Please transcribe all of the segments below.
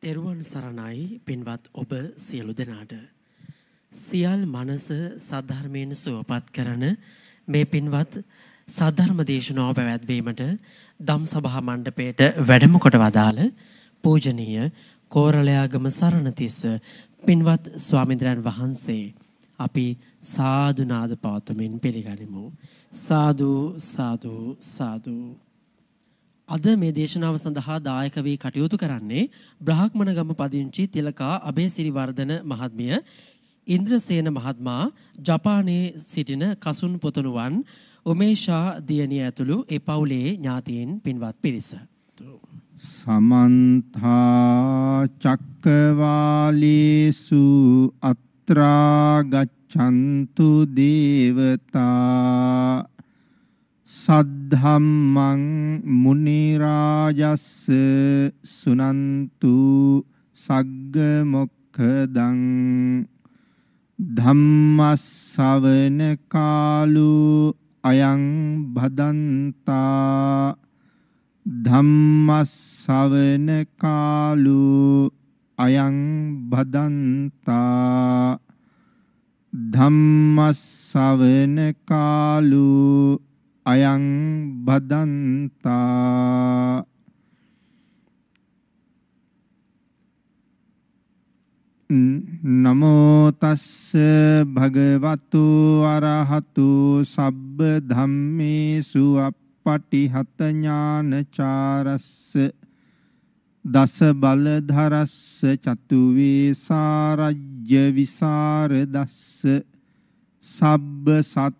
තෙරුවන් සරණයි පින්වත් ඔබ සියලු දෙනාට. සියල් මනස සද්ධර්මයෙන් සුවපත් කරන මේ පින්වත් සද්ධර්ම දේශනාව පැවැත්වීමට දම් සභා මණ්ඩපයට වැඩම කොට වදාළ පූජනීය කෝරළයාගම සරණතිස්ස පින්වත් ස්වාමීන්ද්‍රයන් වහන්සේ අපි සාදු නාද පවත්වමින් පිළිගනිමු. සාදු සාදු සාදු අද මේ දේශනාව සඳහා දායක වී කටයුතු කරන්නේ බ්‍රහ්මණගම පදිංචි තිලකා අබේසිරිවර්ධන මහත්මිය ඉන්ද්‍රසේන මහත්මයා ජපානයේ සිටින කසුන් පුතුණුවන් උමේෂා දියණිය ඇතුළු ඒ පවුලේ ඥාතීන් පින්වත් පිරිස. සමන්තා චක්කවාලේසු අත්‍රා ගච්ඡන්තු දේවතා සද්ධම්මං මුනි රාජස්ස සුනන්තු සග්ග මොක්ඛදං ධම්මස්සවන කාලෝ අයං භදන්තා ධම්මස්සවන කාලෝ අයං භදන්තා ධම්මස්සවන කාලෝ අයං බදන්තා। නමෝ තස්ස භගවතු අරහතු සබ්බ ධම්මේසු අප්පටිහත ඥානචාරස්ස। දස බලධරස්ස චතු වේසාරජ්‍ය විසරදස්ස। සබ්බ සත්තුත්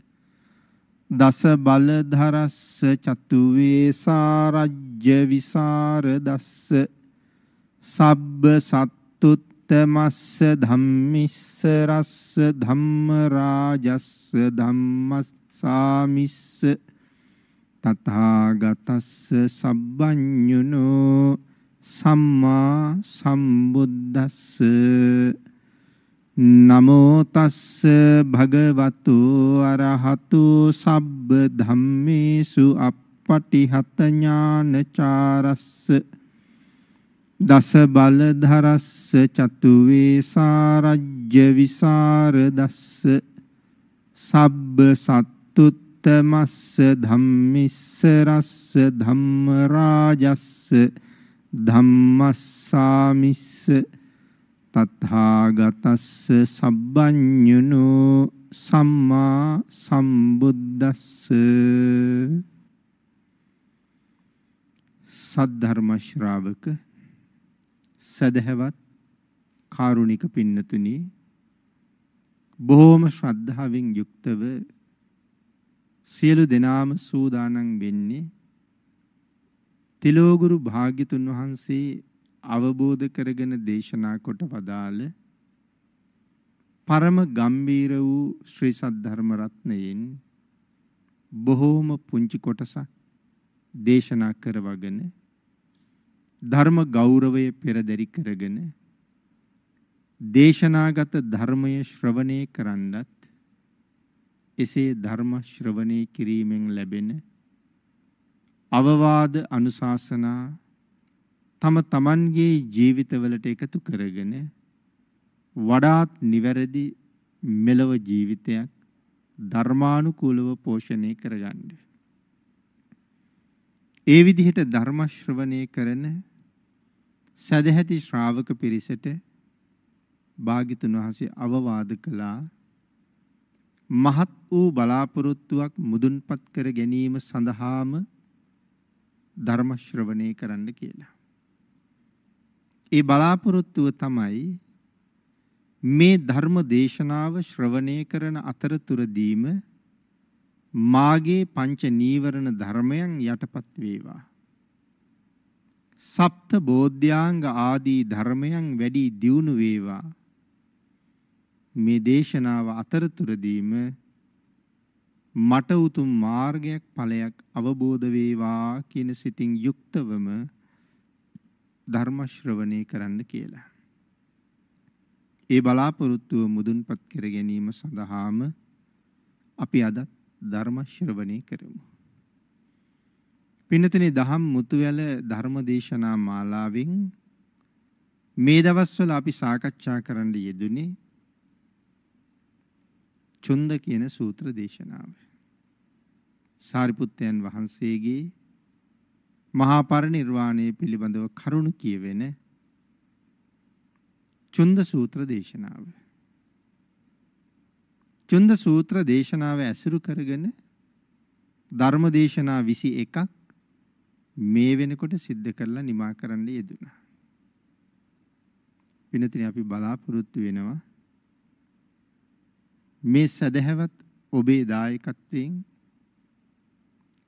දස බලධරස්ස චතු වේසාරජ්‍ය විසරදස්ස සබ්බ සත්තුත්තමස්ස ධම්මිස්ස රස්ස ධම්ම රාජස්ස ධම්මස්සාමිස්ස තථාගතස්ස සබ්බඤුනෝ සම්මා සම්බුද්දස්ස නමෝ තස්ස භගවතු අරහතු සබ්බ ධම්මේසු අප්පටිහත ඥානචාරස්ස දස බලධරස්ස චතු වේසාරජ්‍ය විසරදස්ස සබ්බ සත්තුත්තමස්ස ධම්මිස්ස රස්ස ධම්ම රාජස්ස ධම්මස්සාමිස්ස තථාගතස්ස සබ්බඤුනෝ සම්මා සම්බුද්දස්ස සද්ධර්ම ශ්‍රාවක සදහවත් කාරුණික පින්නතුනි බොහෝම ශ්‍රද්ධාවෙන් යුක්තව සියලු දෙනාම සූදානම් වෙන්නේ තිලෝගුරු භාග්‍යතුන් වහන්සේ අවබෝධ කරගෙන දේශනා කොට වදාළ පරම ගම්බීර වූ ශ්‍රී සද්ධර්ම රත්නයෙන් බොහෝම පුංචි කොටසක් දේශනා කරවගෙන ධර්ම ගෞරවය පෙරදරි කරගෙන දේශනාගත ධර්මය ශ්‍රවණය කරන්නත් එසේ ධර්ම ශ්‍රවණය කිරීමෙන් ලැබෙන අවවාද අනුශාසනා තම තමන්ගේ ජීවිතවලට එකතු කරගෙන වඩාත් නිවැරදි මෙලව ජීවිතයක් ධර්මානුකූලව පෝෂණය කරගන්න. ඒ විදිහට ධර්ම ශ්‍රවණය කරන සදැහැති ශ්‍රාවක පිරිසට භාග්‍යතුන් වහන්සේ අවවාද කළා මහත් වූ බලාපොරොත්තුවක් මුදුන්පත් කර ගැනීම සඳහාම ධර්ම ශ්‍රවණය කරන්න කියලා. ඒ බලාපොරොත්තුව තමයි මේ ධර්ම දේශනාව ශ්‍රවණය කරන අතරතුරදීම මාගේ පංච නීවරණ ධර්මයන් යටපත් වේවා. සප්ත බෝධ්‍යාංග ආදී ධර්මයන් වැඩි දියුණු වේවා මේ දේශනාව අතරතුරදීම මට උතුම් මාර්ගයක් ඵලයක් අවබෝධ වේවා කියන සිතින් යුක්තවම ධර්ම ශ්‍රවණය කරන්න කියලා. ඒ බලාපොරොත්තුව මුදුන්පත් කර ගැනීම සඳහාම අපි අදත් ධර්ම ශ්‍රවණය කරමු. පින්නතනේ දහම් මුතුවැල ධර්ම දේශනා මාලාවෙන් මේ දවස්වල අපි සාකච්ඡා කරන්න යෙදුනේ චුන්ද කියන සූත්‍ර දේශනාව. සාරිපුත්තයන් වහන්සේගේ මහා පරිනිර්වාණය පිළිබඳව කරුණු කියවෙන චුන්ද සූත්‍ර දේශනාව. චුන්ද සූත්‍ර දේශනාව ඇසුරු කරගෙන ධර්ම දේශනා විසි එකක් මේ වෙනකොට සිද්ධ කරලා නිමා කරන්න යෙදුණා. පිනතින අපි බලාපොරොත්තු වෙනවා මේ සදහැවත් ඔබේ දායකත්වයෙන්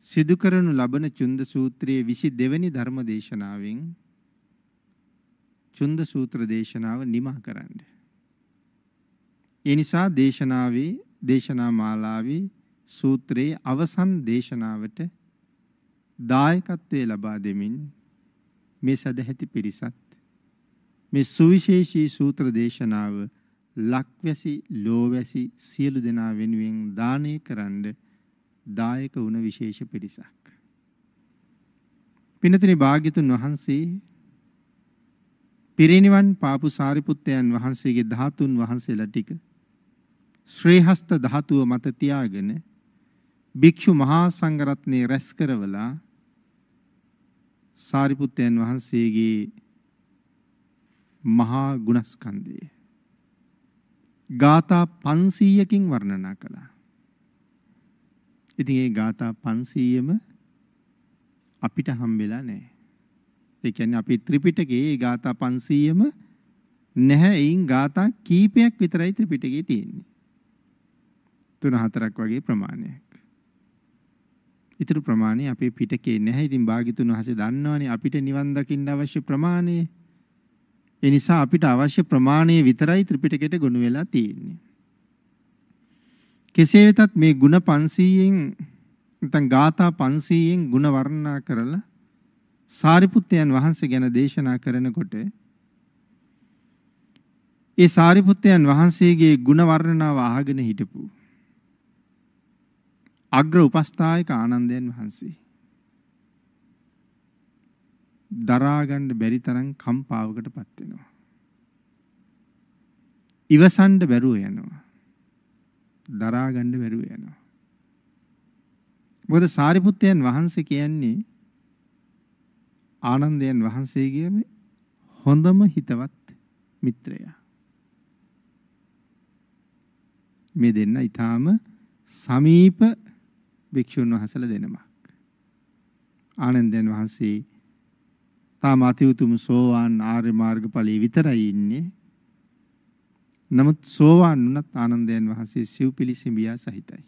සිදු කරනු ලබන චුන්ද සූත්‍රයේ විසි දෙවැනි ධර්ම දේශනාවෙන් චුන්ද සූත්‍ර දේශනාව නිමා කරන්න. එනිසා දේශනාවේ දේශනා මාලාවේ සූත්‍රයේ අවසන් දේශනාවට දායකත්වය ලබා දෙමින් මේ සදහැති පිරිසත් මේ සුවිශේෂී සූත්‍ර දේශනාව ලක්වැසි ලෝවැසි සියලු දෙනා වෙනුවෙන් දානය කරන්න දායක වුණ විශේෂ පිරිසක්. පිනතිනි භාග්‍යතුන් වහන්සේ පිරිනිවන් පාපු සාරිපුත්තයන් වහන්සේගේ ධාතුන් වහන්සේලා ටික ශ්‍රේහස්ත ධාතුව මත තියාගෙන භික්ෂු මහා සංඝරත්නයේ රැස් කරවලා සාරිපුත්තයන් වහන්සේගේ මහා ගුණස්කන්ධය ගාථා 500කින් වර්ණනා කළා. ඉතින් ඒ ගාථා 500ම අපිට හම්බෙලා නැහැ. ඒ කියන්නේ අපි ත්‍රිපිටකයේ ඒ ගාථා 500ම නැහැ. එයින් ගාථා කීපයක් විතරයි ත්‍රිපිටකයේ තියෙන්නේ. තුන හතරක් වගේ ප්‍රමාණයක්. ඊටු ප්‍රමාණය අපේ පිටකේ නැහැ. ඉතින් භාග්‍යතුන් වහන්සේ දන්නවනේ අපිට නිවන් දකින්න අවශ්‍ය ප්‍රමාණය. ඒ නිසා අපිට අවශ්‍ය ප්‍රමාණය විතරයි ත්‍රිපිටකයට ගොනු වෙලා තියෙන්නේ. කෙසේ වෙතත් මේ ಗುಣ 500න් නැත්නම් ගාථා 500න් ಗುಣ වර්ණනා කරලා සාරිපුත්තයන් වහන්සේ ගැන දේශනා කරනකොට ඒ සාරිපුත්තයන් වහන්සේගේ ಗುಣ වර්ණනාව අහගෙන හිටපු අග්‍ර උපස්ථායක ආනන්දයන් වහන්සේ දරා ගන්න බැරි තරම් කම්පාවකටපත් වෙනවා. ඉවසන්න බැරුව යනවා. දරා ගන්න බැරුව යනවා. මොකද සාරිපුත්තයන් වහන්සේ කියන්නේ ආනන්දයන් වහන්සේගේම හොඳම හිතවත් මිත්‍රයා. මේ දෙන්න ඊටාම සමීප භික්ෂුන් වහන්සේලා දෙනමක්. ආනන්දයන් වහන්සේ තාම අති උතුම් සෝවාන් ආර්ය මාර්ගඵලයේ විතරයි ඉන්නේ. නමුත් සෝවාන් වුණත් ආනන්දයන් වහන්සේ සිව්පිලිසිඹියා සහිතයි.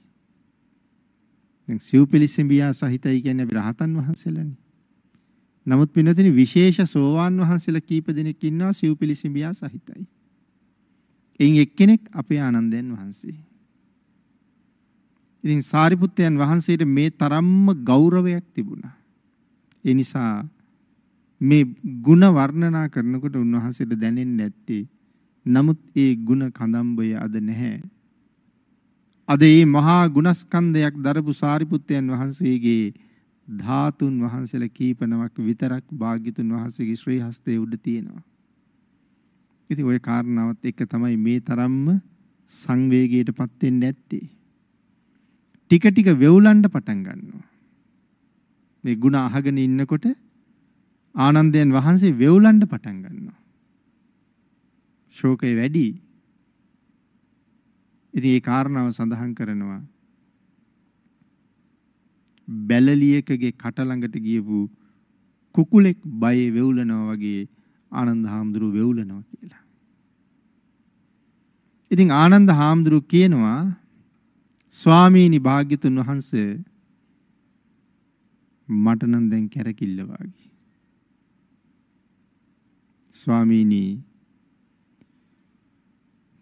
දැන් සිව්පිලිසිඹියා සහිතයි කියන්නේ අපි රහතන් වහන්සේලානේ. නමුත් පින්නතිනි විශේෂ සෝවාන් වහන්සේලා කීප දෙනෙක් ඉන්නවා සිව්පිලිසිඹියා සහිතයි. එයින් එක්කෙනෙක් අපේ ආනන්දයන් වහන්සේ. ඉතින් සාරිපුත්තයන් වහන්සේට මේ තරම්ම ගෞරවයක් තිබුණා. ඒ නිසා මේ ಗುಣ වර්ණනා කරනකොට උන්වහන්සේට දැනෙන්නේ නැත්තේ නමුත් ඒ ಗುಣ කදම්බය අද නැහැ. අද මේ මහා ගුණස්කන්ධයක් දරපු සාරිපුත්තයන් වහන්සේගේ ධාතුන් වහන්සේලා කීපනමක් විතරක් භාග්‍යතුන් වහන්සේගේ ශ්‍රී හස්තයේ උඩ තියෙනවා. ඉතින් ওই කාරණාවත් එක්ක තමයි මේ තරම්ම සංවේගයටපත් වෙන්නේ නැත්තේ. ටික ටික වෙවුලන්න පටන් ගන්නවා. මේ ಗುಣ අහගෙන ඉන්නකොට ආනන්දයන් වහන්සේ වෙවුලන්න පටන් ගන්නවා. ශෝකය වැඩි. ඉතින් ඒ කාරණාව සඳහන් කරනවා. බැලලියකගේ කට ළඟට ගියපු කුකුලෙක් බය වෙවුලනවා වගේ ආනන්ද හාමුදුරුව වෙවුලනවා කියලා. ඉතින් ආනන්ද හාමුදුරුව කියනවා ස්වාමීනි භාග්‍යතුන් වහන්සේ මට නම් දැන් කැරකිල්ල වාගේ. ස්වාමීනි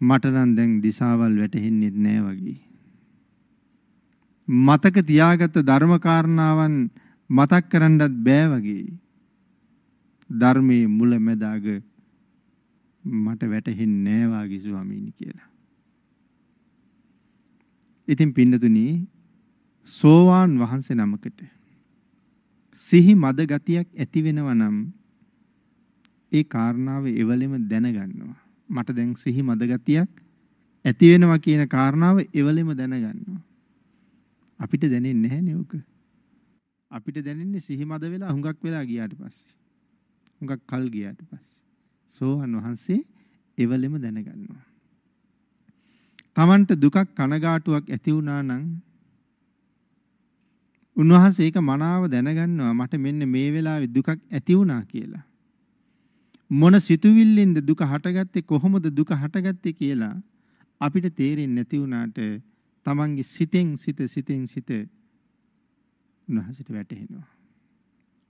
මට නම් දැන් දිසාවල් වැටහෙන්නේ නැහැ වගේ. මතක තියාගත්ත ධර්මකාරණාවන් මතක් කරන්නත් බෑ වගේ. ධර්මයේ මුල මැදාග මට වැටහෙන්නේ නෑ වාගේ ස්වාමීනි කියලා. ඉතින් පින්නතුනි සෝවාන් වහන්සේ නමකට සිහි මද ගතියක් ඇති වෙනවා නම් ඒ කාරණාව එවලෙම දැනගන්නවා. මට දැන් සිහි මද ගතියක් ඇති වෙනවා කියන කාරණාව එවලෙම දැනගන්නවා. අපිට දැනෙන්නේ නැහැ නේ අපිට දැනෙන්නේ සිහි මද වෙලා හුඟක් වෙලා ගියාට පස්සේ. හුඟක් කල් ගියාට පස්සේ. සෝහන් වහන්සේ එවලෙම දැනගන්නවා. Tamanට දුකක් කනගාටුවක් ඇති වුණා නම් උන්වහන්සේ ඒක මනාව දැනගන්නවා මට මෙන්න මේ වෙලාවේ දුකක් ඇති වුණා කියලා. මොන සිතුවිල්ලෙන්ද දුක හටගත්තේ කොහොමද දුක හටගත්තේ කියලා අපිට තේරෙන්නේ නැති වුණාට තමන්ගේ සිතෙන් සිත සිතෙන් සිත උන්වහන්සේට වැටහෙනවා.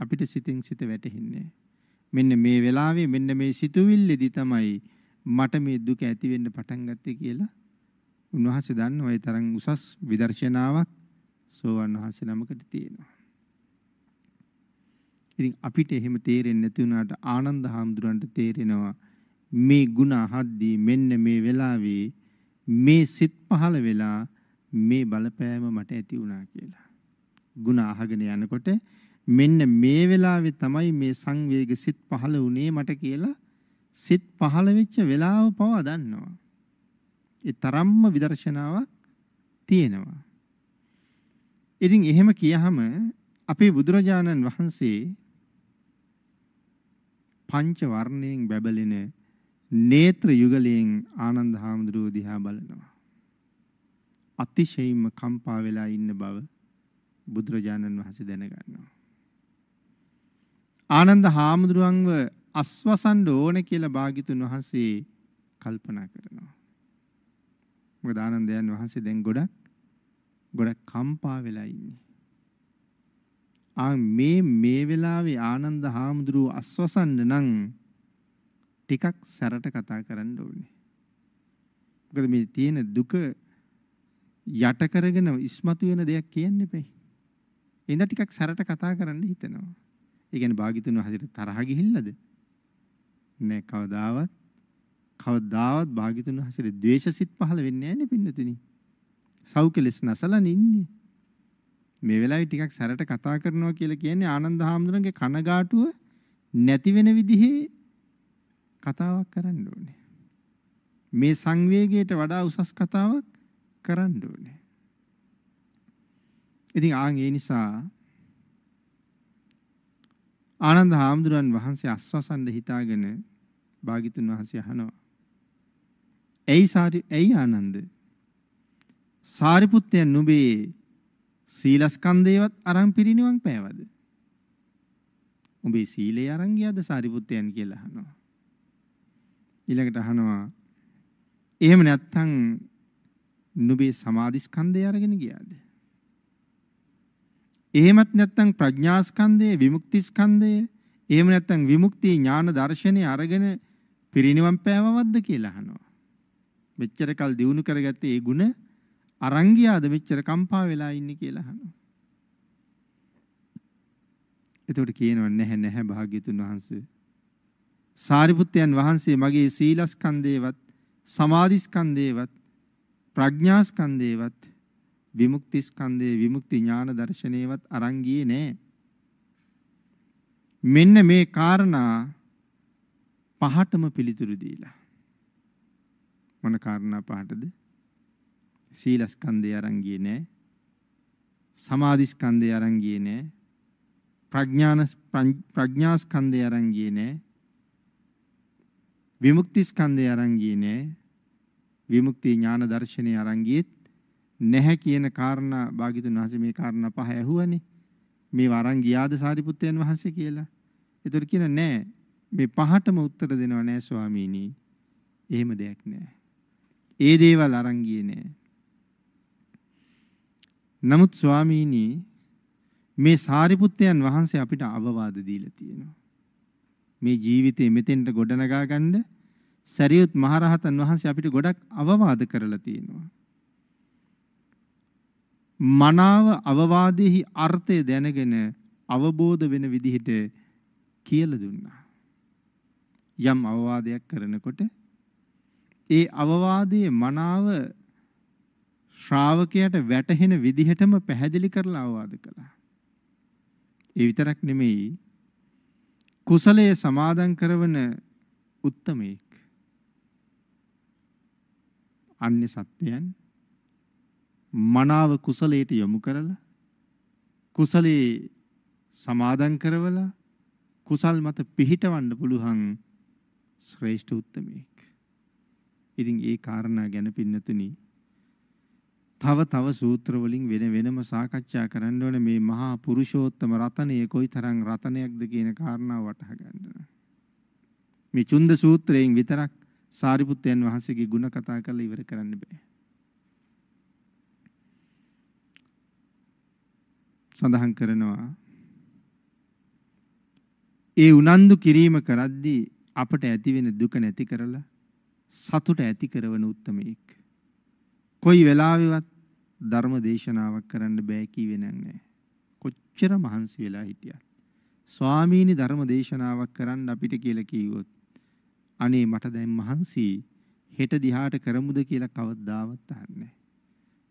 අපිට සිතෙන් සිත වැටහෙන්නේ. මෙන්න මේ වෙලාවේ මෙන්න මේ සිතුවිල්ලේදී තමයි මට මේ දුක ඇති වෙන්න පටන් ගත්තේ කියලා උන්වහන්සේ දන්නවා ඒ තරම් උසස් විදර්ශනාවක් සෝවන් වහන්සේ නමකට තියෙනවා. ඉතින් අපිට එහෙම තේරෙන්නේ නැති වුණාට ආනන්ද හාමුදුරන්ට තේරෙනවා මේ ಗುಣ අහද්දී මෙන්න මේ වෙලාවේ මේ සිත් පහළ වෙලා මේ බලපෑම මට ඇති වුණා කියලා. ಗುಣ අහගෙන යනකොට මෙන්න මේ වෙලාවේ තමයි මේ සංවේග සිත් පහළ වුණේ මට කියලා සිත් පහළ වෙච්ච වෙලාව පවා දන්නවා. ඒ තරම්ම විදර්ශනාවක් තියෙනවා. ඉතින් එහෙම කියහම අපේ බුදුරජාණන් වහන්සේ පංච වර්ණයෙන් බැබලෙන නේත්‍ර යුගලයෙන් ආනන්ද හාමුදුරුවෝ දිහා බලනවා. අතිශයින්ම කම්පා වෙලා ඉන්න බව බුදුරජාණන් වහන්සේ දැනගන්නවා. ආනන්ද හාමුදුරුවන්ව අස්වසන්ඩ ඕන කියලා භාගිතුන් වහන්සේ කල්පනා කරනවා. මොකද ආනන්දයන් වහන්සේ දැන් ගොඩක් ගොඩක් කම්පා වෙලා ඉන්නේ. ආ මේ මේ වෙලාවේ ආනන්ද හාමුදුරුව අස්වසන්න නම් ටිකක් සැරට කතා කරන්න ඕනේ. මොකද මේ තියෙන දුක යට කරගෙන ඉස්මතු වෙන දෙයක් කියන්න එපයි. එඳ ටිකක් සැරට කතා කරන්න හිතෙනවා. ඒ කියන්නේ භාග්‍යතුන් වහන්සේට තරහ ගිහිල්ලාද? නෑ කවදාවත් කවදාවත් භාග්‍යතුන් වහන්සේට ද්වේෂසිත පහළ වෙන්නේ නෑනේ පින්නතුනි. සෞඛලස් නැසලන් ඉන්නේ. මේ වෙලාවේ ටිකක් සැරට කතා කරනවා කියලා කියන්නේ ආනන්ද හාමුදුරන්ගේ කනගාටුව නැති වෙන විදිහේ කතාවක් කරන්න ඕනේ. මේ සංවේගයට වඩා උසස් කතාවක් කරන්න ඕනේ. ඉතින් ආන් ඒ නිසා ආනන්ද හාමුදුරන් වහන්සේ අස්වසන්ද හිතාගෙන භාග්‍යතුන් වහන්සේ අහනවා. ඇයි සාරි ඇයි ආනන්ද? සාරිපුත්තයන් නුඹේ සීලස්කන්ධයවත් අරන් පිරිනිවන් පෑවද? උඹේ සීලේ අරන් ගියාද සාරිපුත්තයන් කියලා අහනවා. ඊළඟට අහනවා එහෙම නැත්නම් නුඹේ සමාධිස්කන්ධය අරගෙන ගියාද? එහෙමත් නැත්නම් ප්‍රඥාස්කන්ධය විමුක්තිස්කන්ධය එහෙම නැත්නම් විමුක්ති ඥාන දර්ශනය අරගෙන පිරිනිවන් පෑවවද්ද කියලා අහනවා. මෙච්චර කල් දිනු කරගත්තේ ඒ ಗುಣ අරන් ගියාද මෙච්චර කම්පා වෙලා ඉන්නේ කියලා අහනවා. එතකොට කියනවා නැහැ නැහැ භාග්‍යතුන් වහන්සේ. සාරිපුත්තයන් වහන්සේ මගේ සීලස්කන්ධේවත් සමාධිස්කන්ධේවත් ප්‍රඥාස්කන්ධේවත් විමුක්තිස්කන්ධේ විමුක්ති ඥාන දර්ශනේවත් අරන් ගියේ නෑ. මෙන්න මේ කාරණා පහටම පිළිතුරු දීලා. මොන කාරණා පහටද? සීලස්කන්ධය අරන් ගියේ නෑ. සමාධිස්කන්ධය අරන් ගියේ නෑ. ප්‍රඥාන ප්‍රඥාස්කන්ධය අරන් ගියේ නෑ. විමුක්තිස්කන්ධය අරන් ගියේ නෑ. විමුක්ති ඥාන දර්ශනය අරන් ගියෙත් නැහැ කියන කාරණා භාග්‍යතුන් වහන්සේ මේ කාරණා පහ ඇහුවනේ. මේ වරන් ගියාද සාරිපුත්තයන් වහන්සේ කියලා. ඒතර කියන නෑ මේ පහටම උත්තර දෙනව නෑ ස්වාමීනි. එහෙම දෙයක් නෑ. ඒ දේවල් අරන් ගියේ නෑ. නමුත් ස්වාමීනි මේ සාරිපුත්තයන් වහන්සේ අපිට අවවාද දීලා තියෙනවා. මේ ජීවිතේ මෙතෙන්ට ගොඩනගා ගන්න සරියුත් මහරහතන් වහන්සේ අපිට ගොඩක් අවවාද කරලා තියෙනවා. මනාව අවවාදෙහි අර්ථය දැනගෙන අවබෝධ වෙන විදිහට කියලා දුන්නා. යම් අවවාදයක් කරනකොට ඒ අවවාදයේ මනාව ශ්‍රාවකයට වැටහෙන විදිහටම පැහැදිලි කරලා අවවාද කළා. ඒ විතරක් නෙමෙයි කුසලයේ සමාදන් කරවන උත්තමයෙක් අන්‍ය සත්‍යයන් මනාව කුසලයට යොමු කරලා කුසලයේ සමාදන් කරවලා කුසල් මත පිහිටවන්න පුළුවන් ශ්‍රේෂ්ඨ උත්තමයෙක්. ඉතින් ඒ කාරණා ගැන පින්නතුනි තව තව සූත්‍ර වලින් වෙන වෙනම සාකච්ඡා කරන්න ඕන මේ මහා පුරුෂෝත්තම රතනය කොයිතරම් රතනයක්ද කියන කාරණාව වටහා ගන්න. මේ චුන්ද සූත්‍රයෙන් විතරක් සාරිපුත්තයන් වහන්සේගේ ගුණ කතා කරලා ඉවර කරන්න බෑ. සඳහන් කරනවා ඒ උනන්දු කිරීම කරද්දී අපට ඇති වෙන දුක නැති කරලා සතුට ඇති කරවන උත්තමයෙක්. කොයි වෙලාවෙවත් ධර්ම දේශනාවක් කරන්න බෑ කිව්වේ නැහැ. කොච්චර මහන්සි වෙලා හිටියත්. ස්වාමීනි ධර්ම දේශනාවක් කරන්න අපිට කියලා කිව්වොත් අනේ මට දැන් මහන්සි හෙට දිහාට කරමුද කියලා කවදාවත් අහන්නේ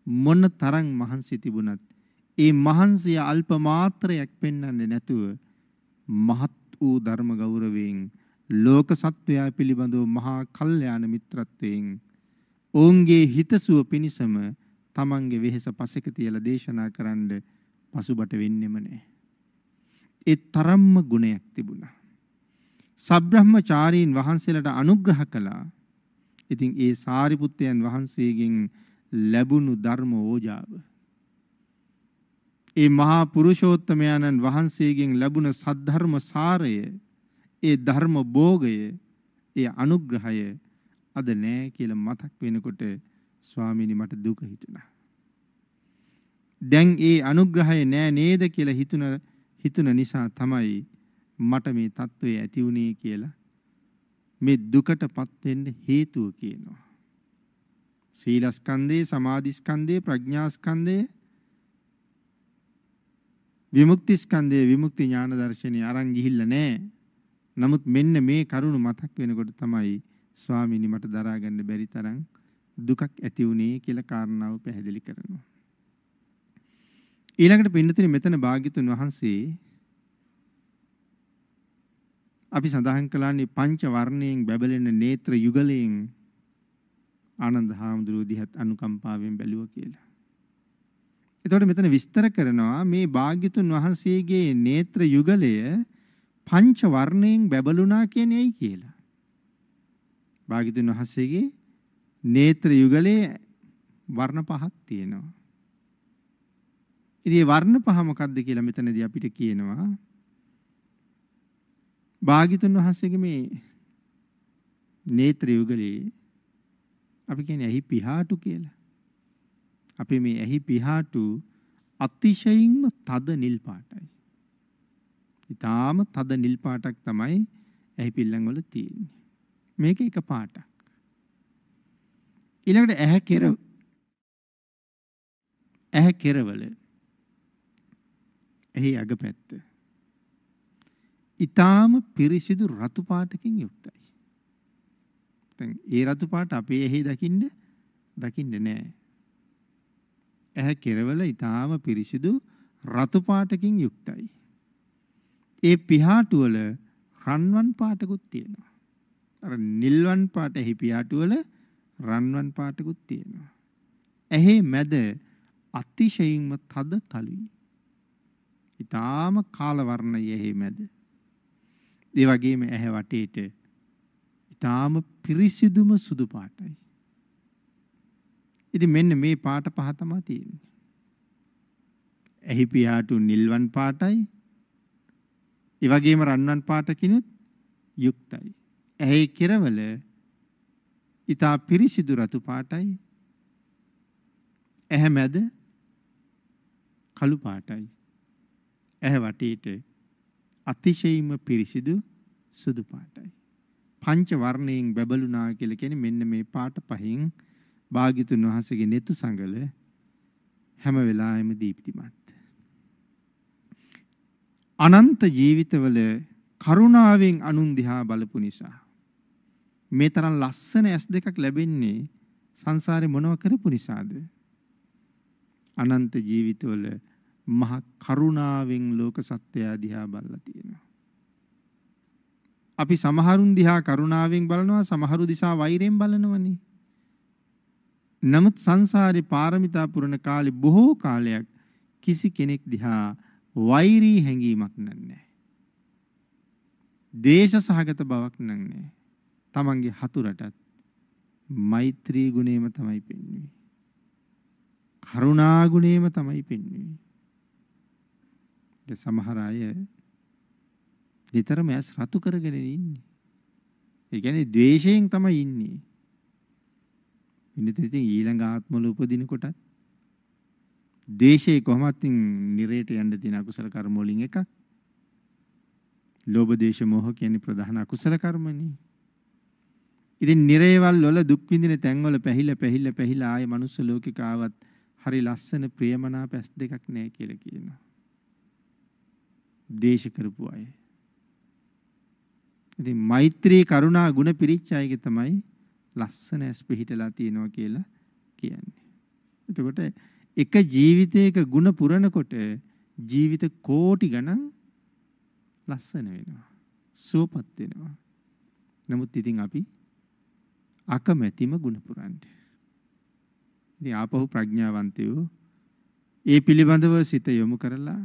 මොන තරම් මහන්සි තිබුණත් ඒ මහන්සිය අල්ප මාත්‍රයක් පෙන්වන්නේ නැතුව මහත් වූ ධර්ම ගෞරවයෙන් ලෝක සත්වයා පිළිබඳව මහා කල්යාණ මිත්‍රත්වයෙන් ඔවුන්ගේ හිතසුව පිණිසම තමන්ගේ වෙහෙස පසෙක තියලා දේශනා කරන්න පසුබට වෙන්නෙම නැහැ. ඒ තරම්ම ගුණයක් තිබුණා. සබ්‍රහ්මචාරීන් වහන්සේලාට අනුග්‍රහ කළා. ඉතින් ඒ සාරිපුත්තයන් වහන්සේගෙන් ලැබුණු ධර්ම ඕජාව ඒ මහා පුරුෂෝත්තමයන්න් වහන්සේගෙන් ලැබුණ සද්ධර්ම සාරය ඒ ධර්ම භෝගය ඒ අනුග්‍රහය අද නෑ කියලා මතක් වෙනකොට ස්වාමීනි මට දුක හිතුණා. දැන් ඒ අනුග්‍රහය නෑ නේද කියලා හිතුන හිතුන නිසා තමයි මට මේ தત્ත්වය ඇති වුණේ කියලා මේ දුකටපත් වෙන්න හේතුව කියනවා. සීලස්කන්ධේ සමාධිස්කන්ධේ ප්‍රඥාස්කන්ධේ විමුක්ති ස්කන්ධයේ විමුක්ති ඥාන දර්ශනය අරන් ගිහිල්ලා නැහැ. නමුත් මෙන්න මේ කරුණ මතක් වෙනකොට තමයි ස්වාමීනි මට දරා ගන්න බැරි තරම් දුකක් ඇති වුණේ කියලා කාරණාව පැහැදිලි කරනවා. ඊළඟට පින්නතුනි මෙතන භාග්‍යතුන් වහන්සේ අපි සඳහන් කළානේ පංච වර්ණයෙන් බැබලෙන නේත්‍ර යුගලයෙන් ආනන්ද හාමුදුරුවෝ දිහත් අනුකම්පාවෙන් බැලුවා කියලා. එතකොට මෙතන විස්තර කරනවා මේ භාග්‍යතුන් වහන්සේගේ නේත්‍ර යුගලය පංච වර්ණයෙන් බැබළුණා කියන්නේ ඇයි කියලා. භාග්‍යතුන් වහන්සේගේ නේත්‍ර යුගලේ වර්ණ පහක් තියෙනවා. ඉතින් වර්ණ පහ මොකක්ද කියලා මෙතනදී අපිට කියනවා. භාග්‍යතුන් වහන්සේගේ මේ නේත්‍ර යුගලේ අපි කියන්නේ ඇහි පිහාටු කියලා. අපි මේ ඇහි පිහාටු අතිශයින්ම තද නිල් පාටයි. ඊටාම තද නිල් පාටක් තමයි ඇහි පිල්ලම් වල තියෙන්නේ. මේක එක පාටක්. ඊළඟට ඇහැ කෙර ඇහැ කෙරවල එහි අගපැත්ත ඊටාම පිරිසිදු රතු පාටකින් යුක්තයි. දැන් ඒ රතු පාට අපේ ඇහි දකින්න දකින්න නෑ. ඇහැ කෙරවල ඊටාම පිරිසිදු රතු පාටකින් යුක්තයි. ඒ පිහාටු වල රන්වන් පාටකුත් තියෙනවා. අර නිල්වන් පාට එහි පිහාටු වල රන්වන් පාටකුත් තියෙනවා. ඇහි මැද අතිශයින්ම තද කළුයි. ඊටාම කාල වර්ණය එහි මැද. ඒ වගේම ඇහැ වටේට ඊටාම පිරිසිදුම සුදු පාටයි. ඉතින් මෙන්න මේ පාට පහ තමයි තියෙන්නේ. එහි පියාටු නිල්වන් පාටයි. ඒ වගේම රන්වන් පාටකිනුත් යුක්තයි. ඇහි කෙරවල ඊතා පිරිසිදු රතු පාටයි. ඇහැ මැද කළු පාටයි. ඇහැ වටේට අතිශයින්ම පිරිසිදු සුදු පාටයි. පංච වර්ණයෙන් බැබළුණා කියලා කියන්නේ මෙන්න මේ පාට පහෙන් භාග්‍යතුන් වහන්සේගේ netu සංගල හැම වෙලාවෙම දීප්තිමත්. අනන්ත ජීවිතවල කරුණාවෙන් අනුන් දිහා බලපු නිසා මේ තරම් ලස්සන ඇස් දෙකක් ලැබෙන්නේ සංසාරේ මොනව කරපු නිසාද? අනන්ත ජීවිතවල මහ කරුණාවෙන් ලෝක සත්‍යය දිහා බලලා තියෙනවා. අපි සමහරුන් දිහා කරුණාවෙන් බලනවා සමහරු දිසා වෛරයෙන් බලනවනේ. නමුත් සංසාරේ පාරමිතා පුරන කාලේ බොහෝ කාලයක් කිසි කෙනෙක් දිහා වෛරී හැඟීමක් නැහැ. දේශ සහගත බවක් නැහැ. තමන්ගේ හතුරටත් මෛත්‍රී ගුණේම තමයි පෙන්වන්නේ. කරුණා ගුණේම තමයි පෙන්වන්නේ. ඒ සමහර අය නිතරම ඇස් රතු කරගෙන ඉන්නේ. ඒ කියන්නේ ද්වේෂයෙන් තමයි ඉන්නේ. ඉන්නතර ඉතින් ඊළඟ ආත්මවල උපදින කොටත් ද්වේෂය කොහොමත් නිරේට යන්න තියෙන අකුසල කර්ම වලින් එකක්. ලෝභ දේශ මොහ කියන්නේ ප්‍රධාන අකුසල කර්මනේ. ඉතින් නිරේවල් වල දුක් විඳින තැන්වල පැහිලා පැහිලා පැහිලා ආයේ මනුස්ස ලෝකෙක ආවත් හරි ලස්සන ප්‍රියමනාප ඇස් දෙකක් නැහැ කියලා කියනවා. දේශ කරපු අය. ඉතින් මෛත්‍රී කරුණා ගුණ පිරිච්ච අයගේ තමයි ලස්සන ඇස් පිහිටලා තියෙනවා කියලා කියන්නේ. එතකොට එක ජීවිතයක ಗುಣ පුරනකොට ජීවිත කෝටි ගණන් ලස්සන වෙනවා. සුවපත් වෙනවා. නමුත් ඉතින් අපි අකමැතිම ಗುಣ පුරන්නේ. ඉතින් ආපහු ප්‍රඥාවන්තයෝ ඒ පිළිබඳව සිත යොමු කරලා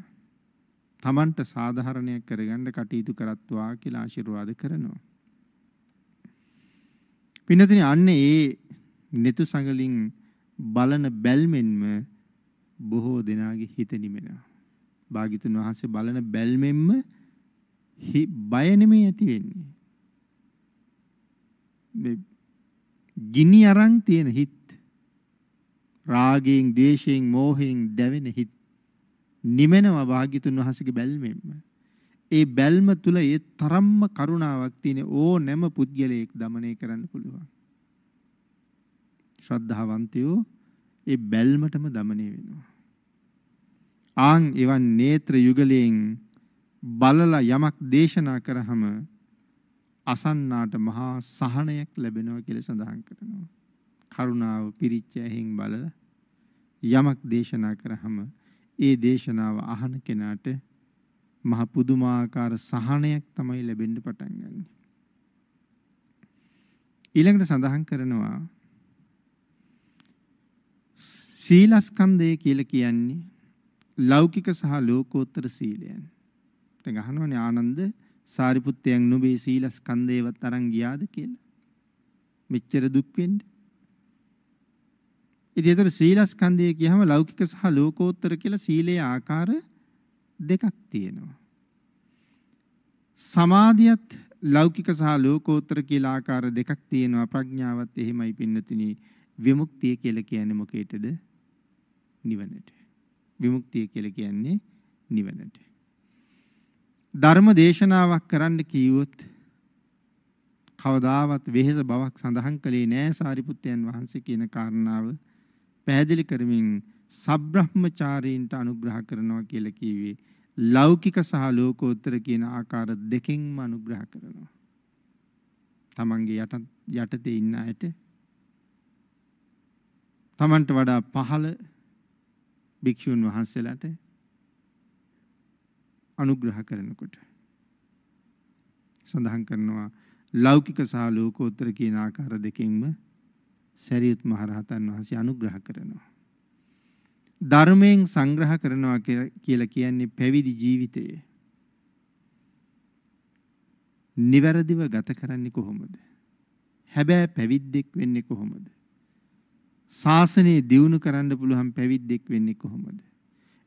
තමන්ට සාධාරණයක් කරගන්න කටයුතු කරත්වා කියලා ආශිර්වාද කරනවා. පින්නතින අන්න ඒ netu සංගලින් බලන බැල්මෙන්ම බොහෝ දෙනාගේ හිත නිමෙනවා. භාග්‍යතුන් වහන්සේ බලන බැල්මෙන්ම බය නෙමෙයි ඇති වෙන්නේ. මේ ගිනි අරන් තියෙන හිත්. රාගයෙන් ද්වේෂයෙන් මෝහයෙන් දැවෙන හිත්. නිමෙනවා භාග්‍යතුන් වහන්සේගේ බැල්මෙන්ම. ඒ බැල්ම තුල ඒ තරම්ම කරුණාවක් තියෙන ඕනෑම පුද්ගලයෙක් দমনය කරන්න පුළුවන්. ශ්‍රද්ධාවන්තයෝ ඒ බැල්මටම দমনය වෙනවා. ආන් එවන් නේත්‍ර යුගලයෙන් බලලා යමක් දේශනා කරාම අසන්නාට මහා සහනයක් ලැබෙනවා කියලා සඳහන් කරනවා. කරුණාව පිරිච්ච ඇහෙන් බලලා යමක් දේශනා කරාම ඒ දේශනාව අහන කෙනාට මහ පුදුමාකාර සහනයක් තමයි ලැබෙන්න පටන් ගන්න. ඊළඟට සඳහන් කරනවා සීලස්කන්ධය කියලා කියන්නේ ලෞකික සහ ලෝකෝත්තර සීලයන්. දැන් අහනවනේ ආනන්ද සාරිපුත්තයන් නුඹේ සීලස්කන්ධයවත් අරන් ගියාද කියලා. මෙච්චර දුක් වෙන්නේ ඉතින් ඒතර සීලස්කන්ධය කියහම ලෞකික සහ ලෝකෝත්තර කියලා සීලේ ආකාර දෙකක් තියෙනවා. සමාධියත් ලෞකික සහ ලෝකෝත්තර කියලා ආකාර දෙකක් තියෙනවා. ප්‍රඥාවත් එහෙමයි පින්නතුනි. විමුක්තිය කියලා කියන්නේ මොකේටද? නිවනට. විමුක්තිය කියලා කියන්නේ නිවනට. ධර්ම දේශනාවක් කරන්න කීවොත් කවදාවත් වෙහෙස බවක් සඳහන් කළේ නෑ සාරිපුත්තයන් වහන්සේ කියන කාරණාව පැහැදිලි කරමින් සබ්‍රහ්මචාරීන්ට අනුග්‍රහ කරනවා කියලා කිව්වේ ලෞකික සහ ලෝකෝත්තර කියන ආකාර දෙකෙන්ම අනුග්‍රහ කරනවා. තමන්ගේ යට යටතේ ඉන්න අයට තමන්ට වඩා පහළ භික්ෂුන් වහන්සේලාට අනුග්‍රහ කරනකොට සඳහන් කරනවා ලෞකික සහ ලෝකෝත්තර කියන ආකාර දෙකෙන්ම සැරියුත් මහරහතන් වහන්සේ අනුග්‍රහ කරනවා. ධර්මයෙන් සංග්‍රහ කරනවා කියලා කියන්නේ පැවිදි ජීවිතය. නිවැරදිව ගත කරන්නේ කොහොමද? හැබැයි පැවිද්දෙක් වෙන්නේ කොහොමද? ශාසනය දියුණු කරන්න පුළුවන් පැවිද්දෙක් වෙන්නේ කොහොමද?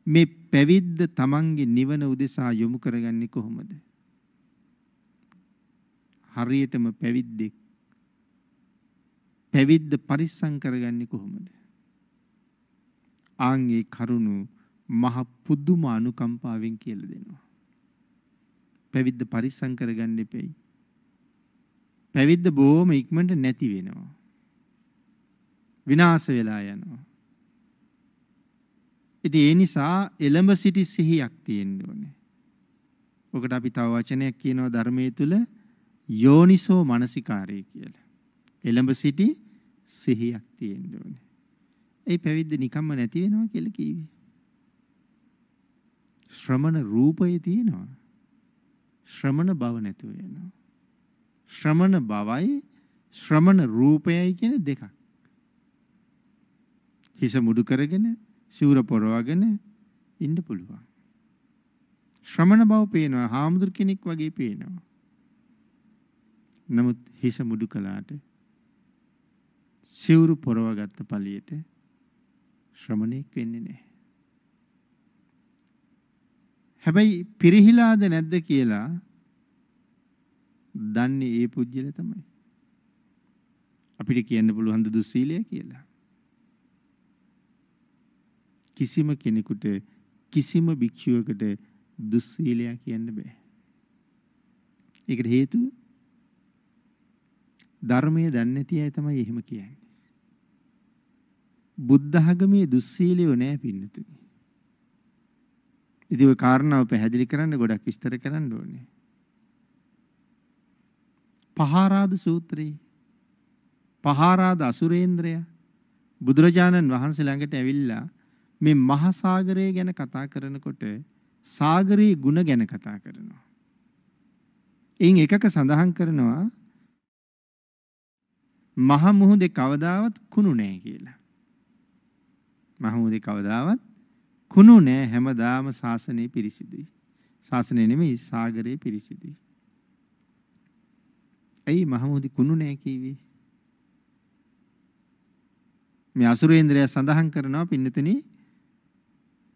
මේ පැවිද්ද තමන්ගේ නිවන උදෙසා යොමු කරගන්නේ කොහොමද? හරියටම පැවිද්දෙක් පැවිද්ද පරිස්සම් කරගන්නේ කොහොමද? ආන්ගේ කරුණු මහ පුදුම අනුකම්පාවෙන් කියලා දෙනවා. පැවිද්ද පරිස්සම් කරගන්න එපෙයි. පැවිද්ද බොහොම ඉක්මනට නැති වෙනවා. විනාශ වෙලා යනවා. ඉතින් ඒ නිසා එළඹ සිටි සිහියක් තියෙන්න ඕනේ. ඔකට අපි තව වචනයක් කියනවා ධර්මයේ තුල යෝනිසෝ මනසිකාරය කියලා. එළඹ සිටි සිහියක් තියෙන්න ඕනේ. ඒ පැවිද්ද නිකම්ම නැති වෙනවා කියලා කිව්වේ. ශ්‍රමණ රූපය තියෙනවා. ශ්‍රමණ බව නැතුව යනවා. ශ්‍රමණ බවයි ශ්‍රමණ රූපයයි කියන දෙකක්. හිස මුඩු කරගෙන සිවුර පොරවගෙන ඉන්න පුළුවන්. ශ්‍රමණ බව පේනවා හාමුදුර කෙනෙක් වගේ පේනවා. නමුත් හිස මුඩු කළාට සිවුරු පොරවගත්ත පළියට ශ්‍රමණෙක් වෙන්නේ නැහැ. හැබැයි පිරිහිලාද නැද්ද කියලා දන්නේ ඒ පුජ්‍යල තමයි. අපිට කියන්න පුළුවන් දුස්සීලය කියලා. කිසිම කෙනෙකුට කිසිම භික්ෂුවකට දුස්සීලයක් කියන්න බෑ. ඒකට හේතුව ධර්මය දන්නේ නැති අය තමයි එහෙම කියන්නේ. බුද්ධ ආගමේ දුස්සීලියෝ නෑ පින්නතුනි. ඉතින් ওই කාරණාව පැහැදිලි කරන්න ගොඩක් විස්තර කරන්න ඕනේ. පහාරාද සූත්‍රයේ පහාරාද අසුරේන්ද්‍රය බුදුරජාණන් වහන්සේ ළඟට ඇවිල්ලා මේ මහා සාගරය ගැන කතා කරනකොට සාගරයේ ಗುಣ ගැන කතා කරනවා. එයින් එකක සඳහන් කරනවා මහ මුහුදේ කවදාවත් කුණු නැහැ කියලා. මහ මුහුදේ කවදාවත් කුණු නැහැ හැමදාම ශාසනය පිරිසිදුයි. ශාසනය නෙමෙයි සාගරය පිරිසිදුයි. ඇයි මහ මුහුදේ කුණු නැහැ කිව්වේ? මේ අසුරේන්ද්‍රය සඳහන් කරනවා පින්නතනේ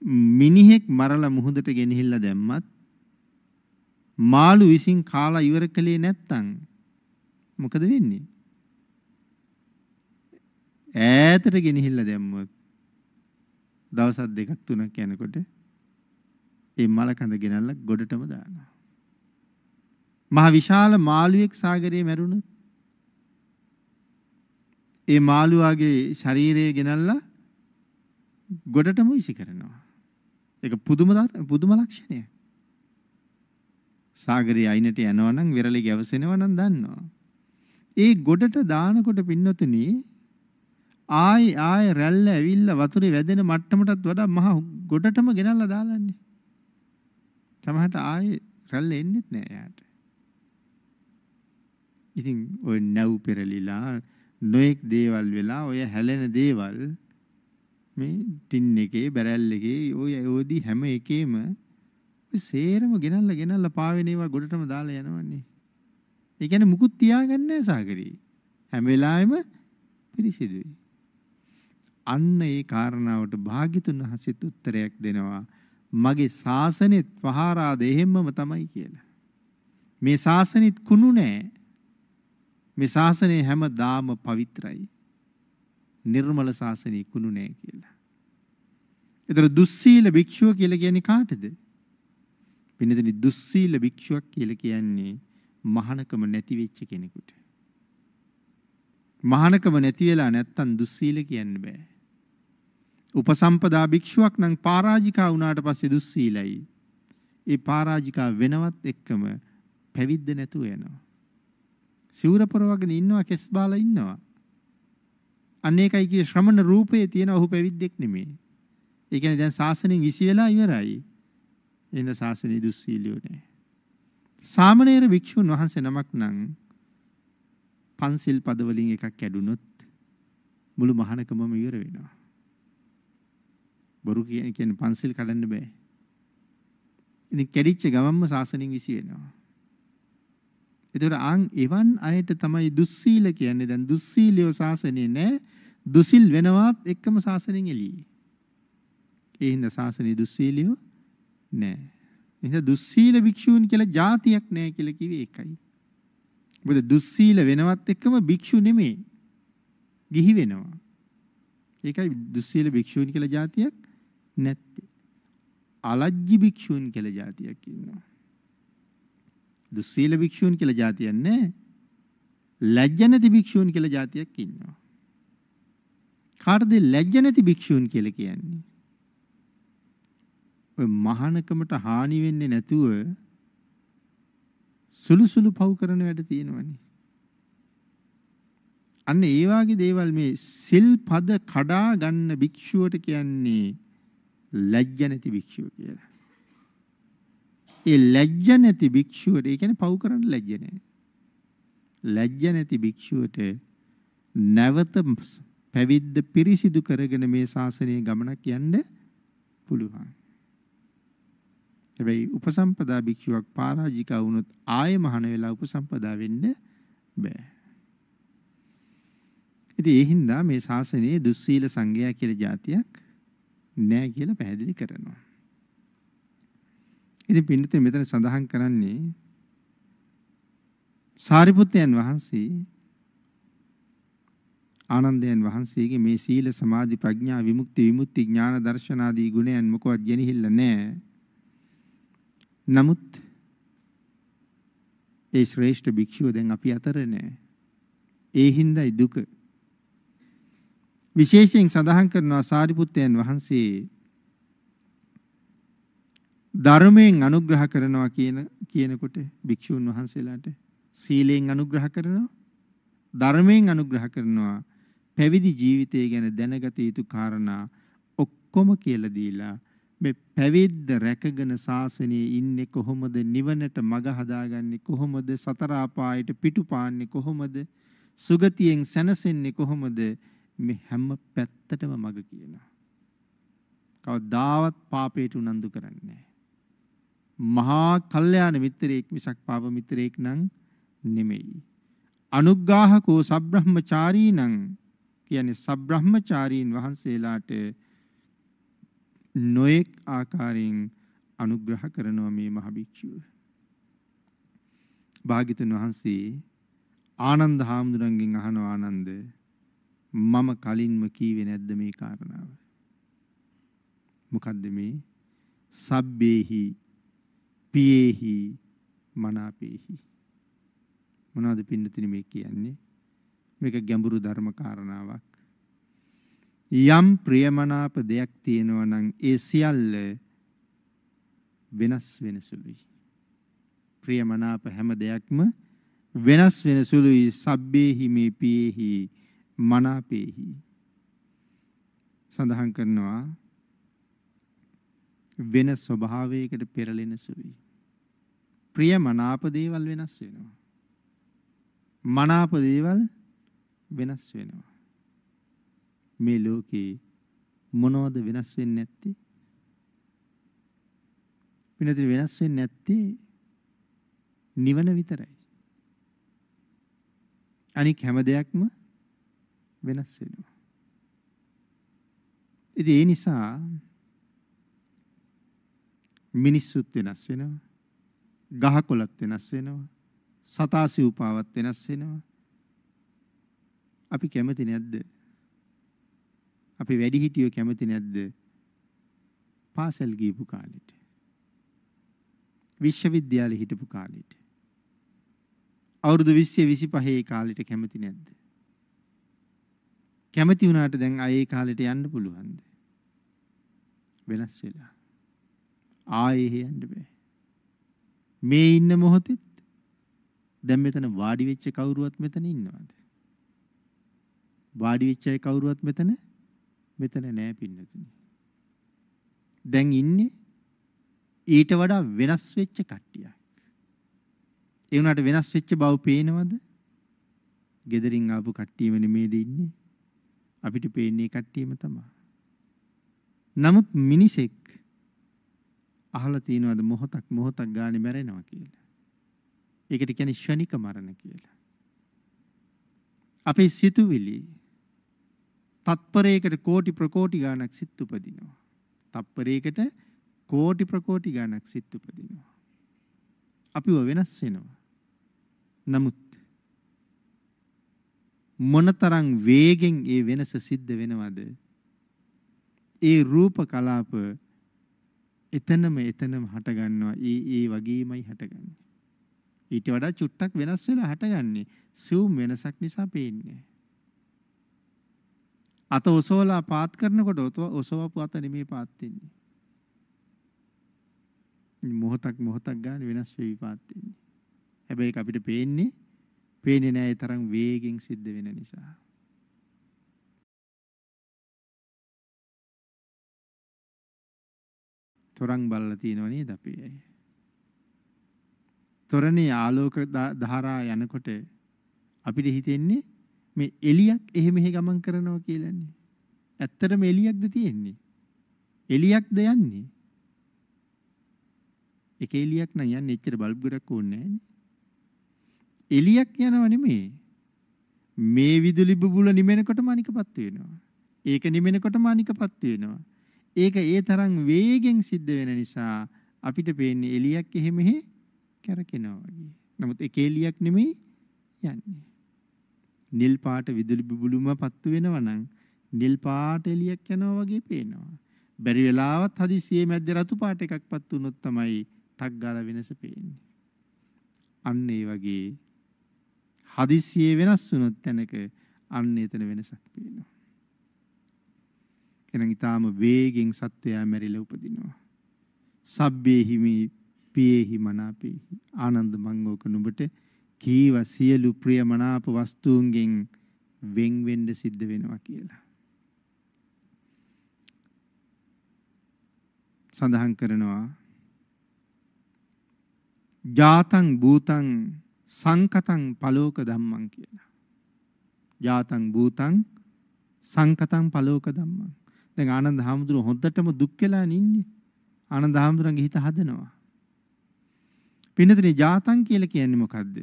මිනිහෙක් මරලා මුහුදට ගෙනහිල්ලා දැම්මත් මාළු විසින් කාලා ඉවර කළේ නැත්තම් මොකද වෙන්නේ? ඈතට ගෙනහිල්ලා දැම්මොත් දවස් දෙකක් තුනක් යනකොට ඒ මල කඳ ගෙනල්ලා ගොඩටම දානවා. මහ විශාල මාළුවෙක් සාගරයේ මැරුණොත් ඒ මාළුවාගේ ශරීරය ගෙනල්ලා ගොඩටම විසි කරනවා. ඒක පුදුම පුදුම ලක්ෂණය. සාගරයේ අයිනට යනවා නම් විරලි ගැවසෙනවා නම් දන්නවා. ඒ ගොඩට දානකොට පින්නතුනි ආයි ආයි රැල්ල ඇවිල්ලා වතුරේ වැදෙන මට්ටමටත් වඩා මහ ගොඩටම ගෙනල්ලා දාලන්නේ. සමහරට ආයි රැල්ල එන්නෙත් නෑ යාට. ඉතින් ඔය නැව් පෙරලිලා නොඑක් දේවල් වෙලා ඔය හැලෙන දේවල් මේ ටින් එකේ බැරැල් එකේ ඔය ඕදි හැම එකේම ඔය සේරම ගෙනල්ලා ගෙනල්ලා පාවෙන ඒවා ගොඩටම දාලා යනවන්නේ. ඒ කියන්නේ මුකුත් තියාගන්නේ නැහැ සාගරේ. හැම වෙලාවෙම පිරිසිදුයි. අන්න ඒ කාරණාවට භාග්‍යතුන් වහන්සේත් උත්තරයක් දෙනවා. මගේ ශාසනෙත් පහරාද එහෙම්මම තමයි කියලා. මේ ශාසනෙත් කුණු නෑ. මේ ශාසනය හැමදාම පවිත්‍රයි. නිර්මල ශාසනය කුණු නෑ කියලා. එතර දුස්සීල භික්ෂුව කියලා කියන්නේ කාටද? පින්නතනි දුස්සීල භික්ෂුවක් කියලා කියන්නේ මහානකම නැති වෙච්ච කෙනෙකුට. මහානකම නැති වෙලා නැත්තම් දුස්සීල කියන්න බෑ. උපසම්පදා භික්ෂුවක් නම් පරාජිකා වුණාට පස්සේ දුස්සීලයි. ඒ පරාජිකා වෙනවත් එක්කම පැවිද්ද නැතුව යනවා. සිවුර පොරවගෙන ඉන්නවා කෙස් බාලා ඉන්නවා. අන්න ඒකයි කියේ ශ්‍රමණ රූපයේ තියෙන ඔහු පැවිද්දෙක් නෙමෙයි. ඒ කියන්නේ දැන් ශාසනයෙන් විසි වෙලා ඉවරයි. එහෙනම් ශාසනය දුස්සීලියෝ නෑ. සාමණේර භික්ෂුන් වහන්සේ නමක් නම් පන්සිල් පදවලින් එකක් කැඩුනොත් මුළු මහානකමම ඉවර වෙනවා. බොරු කියන්නේ පන්සිල් කඩන්න බෑ. ඉතින් කැඩිච්ච ගමන්ම ශාසනයෙන් විසි වෙනවා. එතකොට ආන් එවන් අයට තමයි දුස්සීල කියන්නේ. දැන් දුස්සීලියව සාසනේ නෑ. දුසිල් වෙනවත් එක්කම සාසනෙන් එළියි. ඒ හින්දා සාසනේ දුස්සීලියව නෑ. එහෙනම් දුස්සීල භික්ෂූන් කියලා જાතියක් නෑ කියලා කිව්වේ ඒකයි. මොකද දුස්සීල වෙනවත් එක්කම භික්ෂු නෙමෙයි. ගිහි වෙනවා. ඒකයි දුස්සීල භික්ෂූන් කියලා જાතියක් නැත්තේ. අලජ්ජි භික්ෂූන් කියලා જાතියක් ඉන්නවා. දුස්සීල භික්ෂූන් කියලා જાතියක් නැහැ. ලැජ්ජ නැති භික්ෂූන් කියලා જાතියක් ඉන්නවා. කාටද ලැජ්ජ නැති භික්ෂූන් කියලා කියන්නේ? ඔය මහානකමට හානි වෙන්නේ නැතුව සුළු සුළු පව් කරන වැඩ තියෙනවනේ. අන්න ඒ වාගේ දේවල් මේ සිල් පද කඩා ගන්න භික්ෂුවට කියන්නේ ලැජ්ජ නැති භික්ෂුව කියලා. ඒ ලැජ්ජ නැති භික්ෂුවට ඒ කියන්නේ පව් කරන්න ලැජ්ජ නැහැ. ලැජ්ජ නැති භික්ෂුවට නැවත පැවිද්ද පිරිසිදු කරගෙන මේ ශාසනයේ ගමනක් යන්න පුළුවන්. හැබැයි උපසම්පදා භික්ෂුවක් පරාජිකා වුණොත් ආයෙ මහාන වෙලා උපසම්පදා වෙන්න බෑ. ඉතින් ඒ හින්දා මේ ශාසනයේ දුස්සීල සංඝයා කියලා જાතියක් නෑ කියලා පැහැදිලි කරනවා. ඉතින් පින්නතුන් මෙතන සඳහන් කරන්නේ සාරිපුත්තයන් වහන්සේ ආනන්දයන් වහන්සේගේ මේ සීල සමාධි ප්‍රඥා විමුක්ති විමුක්ති ඥාන දර්ශන ආදී ගුණයන් මොකවත් ගෙනහිල්ල නැහැ. නමුත් ඒ ශ්‍රේෂ්ඨ භික්ෂුව දැන් අපි අතර නැහැ. ඒ හින්දායි දුක. විශේෂයෙන් සඳහන් කරනවා සාරිපුත්තයන් වහන්සේ ධර්මයෙන් අනුග්‍රහ කරනවා කියන කියනකොට භික්ෂූන් වහන්සේලාට සීලයෙන් අනුග්‍රහ කරනවා? ධර්මයෙන් අනුග්‍රහ කරනවා? පැවිදි ජීවිතය ගැන දැනගත යුතු කාරණා ඔක්කොම කියලා දීලා මේ පැවිද්ද රැකගෙන ශාසනයේ ඉන්නේ කොහොමද? නිවනට මඟ හදාගන්නේ කොහොමද? සතර අපායට පිටුපාන්නේ කොහොමද? සුගතියෙන් සැනසෙන්නේ කොහොමද? මේ හැම පැත්තටම මඟ කියනවා. කවදාවත් පාපයට උනන්දු කරන්නේ මහා කල්යාණ මිත්‍රයෙක් මිසක් පාප මිත්‍රයෙක් නම් නෙමෙයි අනුග්ගාහකෝ සබ්‍රහ්මචාරී නම් කියන්නේ සබ්‍රහ්මචාරීන් වහන්සේලාට නොඑක් ආකාරයෙන් අනුග්‍රහ කරනවා මේ මහ භික්ෂුව. භාග්‍යතුන් වහන්සේ ආනන්ද හාමුදුරන්ගෙන් අහනවා ආනන්ද මම කලින්ම කීවේ නැද්ද මේ කාරණාව? මොකද්ද මේ? සබ්බේහි පියේහි මනාපේහි මොනවද පින්නතුනි මේ කියන්නේ? මේක ගැඹුරු ධර්ම කාරණාවක්. යම් ප්‍රියමනාප දෙයක් තියෙනවා නම් ඒ සියල්ල වෙනස් වෙන සුළුයි. ප්‍රියමනාප හැම දෙයක්ම වෙනස් වෙන සුළුයි සබ්බේහි මේ පියේහි මනාපේහි සඳහන් කරනවා වෙන ස්වභාවයකට පෙරලෙන සුළුයි. ප්‍රියමනාප දේවල් වෙනස් වෙනවා. මනාප දේවල් වෙනස් වෙනවා. මේ ලෝකේ මොනවද වෙනස් වෙන්නේ නැත්තේ? විනතර වෙනස් වෙන්නේ නැත්තේ නිවන විතරයි. අනික හැම දෙයක්ම වෙනස් වෙනවා. ඉතින් ඒ නිසා මිනිස්සුත් වෙනස් වෙනවා. ගහකොළත් වෙනස් වෙනවා. සතා සිව්පාවත් වෙනස් වෙනවා. අපි කැමති නැද්ද? අපි වැඩි හිටියෝ කැමති නැද්ද? පාසල් ගියපු කාලෙට. විශ්වවිද්‍යාලේ හිටපු කාලෙට. අවුරුදු 20 25 කාලෙට කැමති නැද්ද? කැමති වුණාට දැන් ආයේ කාලෙට යන්න පුළුවන්ද? වෙනස් වෙලා. ආයේ යන්න බෑ. මේ ඉන්න මොහොතේ දැන් මෙතන වාඩි වෙච්ච කවුරුවත් මෙතන ඉන්නවද? වාඩි වෙච්ච අය කවුරුවත් මෙතන මෙතන නෑ පින්නතුනි. දැන් ඉන්නේ ඊට වඩා වෙනස් වෙච්ච කට්ටියක්. ඒ වුණාට වෙනස් වෙච්ච බව පේනවද? gederin ආපු කට්ටියම නෙමේද ඉන්නේ? අපිට පේන්නේ කට්ටියම තමයි. නමුත් මිනිසෙක් අහලා තියෙනවද මොහොතක් මොහොතක් ගානේ මැරෙනවා කියලා? ඒකට කියන්නේ ෂණික මරණ කියලා. අපේ සිතුවිලි තත්පරයකට කෝටි ප්‍රකෝටි ගාණක් සිත් උපදිනවා. තත්පරයකට කෝටි ප්‍රකෝටි ගාණක් සිත් උපදිනවා. අපිව වෙනස් වෙනවා. නමුත් මොනතරම් වේගෙන් ඒ වෙනස සිද්ධ වෙනවද? ඒ රූප කලාප එතනම එතනම හට ගන්නවා. ඒ ඒ වගේමයි හටගන්නේ. ඊට වඩා චුට්ටක් වෙනස් වෙලා හටගන්නේ. සිවුම් වෙනසක් නිසා පේන්නේ. අත ඔසවලා පාත් කරනකොට ඔසවපු අත නෙමේ පාත් වෙන්නේ. මොහොතක් මොහොතක් ගන්න වෙනස් වෙවි පාත් වෙන්නේ. හැබැයි අපිට පේන්නේ පේන්නේ නැහැ ඒ තරම් වේගෙන් සිද්ධ වෙන නිසා. තොරන් බලලා තියෙනව නේද අපි අය? තොරණේ ආලෝක ධාරා යනකොට අපිට හිතෙන්නේ මේ එලියක් එහෙ මෙහෙ ගමන් කරනවා කියලානේ. ඇත්තටම එලියක්ද තියෙන්නේ? එලියක්ද යන්නේ? එක එලියක් නම් යන්නේ එච්චර බල්බ් ගොඩක් ඕනේ නැහැනේ. එලියක් යනව නෙමෙයි. මේ විදුලි බුබුල නිමෙනකොටම අනිකපත් වෙනවා. ඒක නිමෙනකොටම අනිකපත් වෙනවා. ඒක ඒ තරම් වේගෙන් සිද්ධ වෙන නිසා අපිට පේන්නේ එලියක් එහෙ මෙහෙ කැරකෙනවා වගේ. නමුත් ඒක එලියක් නෙමෙයි යන්නේ. නිල් පාට විදුලි බුබුලුම පත්තු වෙනවා නම් නිල් පාට එලියක් යනවා වගේ පේනවා. බැරි වෙලාවත් හදිසියේ මැද්ද රතු පාට එකක් පත්තු වුණොත් තමයි ටක් ගාලා වෙනස පේන්නේ. අන්න ඒ වගේ හදිසියේ වෙනස් වුණොත් තැනක අන්න එතන වෙනසක් පේනවා. එහෙනම් ඊටාම වේගෙන් සත්වයා මැරිලා උපදිනවා. සබ්බේහිමි පියේහි මනාපේහි ආනන්ද මං ඕක නුඹට කීව සියලු ප්‍රිය මනාප වස්තුන්ගෙන් වෙන් වෙන්න සිද්ධ වෙනවා කියලා. සඳහන් කරනවා ජාතං භූතං සංකතං පලෝක ධම්මං කියලා. ජාතං භූතං සංකතං පලෝක ධම්මං දැන් ආනන්ද හාමුදුරුව හොද්දටම දුක් වෙලා ඉන්නේ. ආනන්ද හාමුදුරන්ගේ හිත හදනවා. පින්නතුනේ ජාතන් කියලා කියන්නේ මොකද්ද?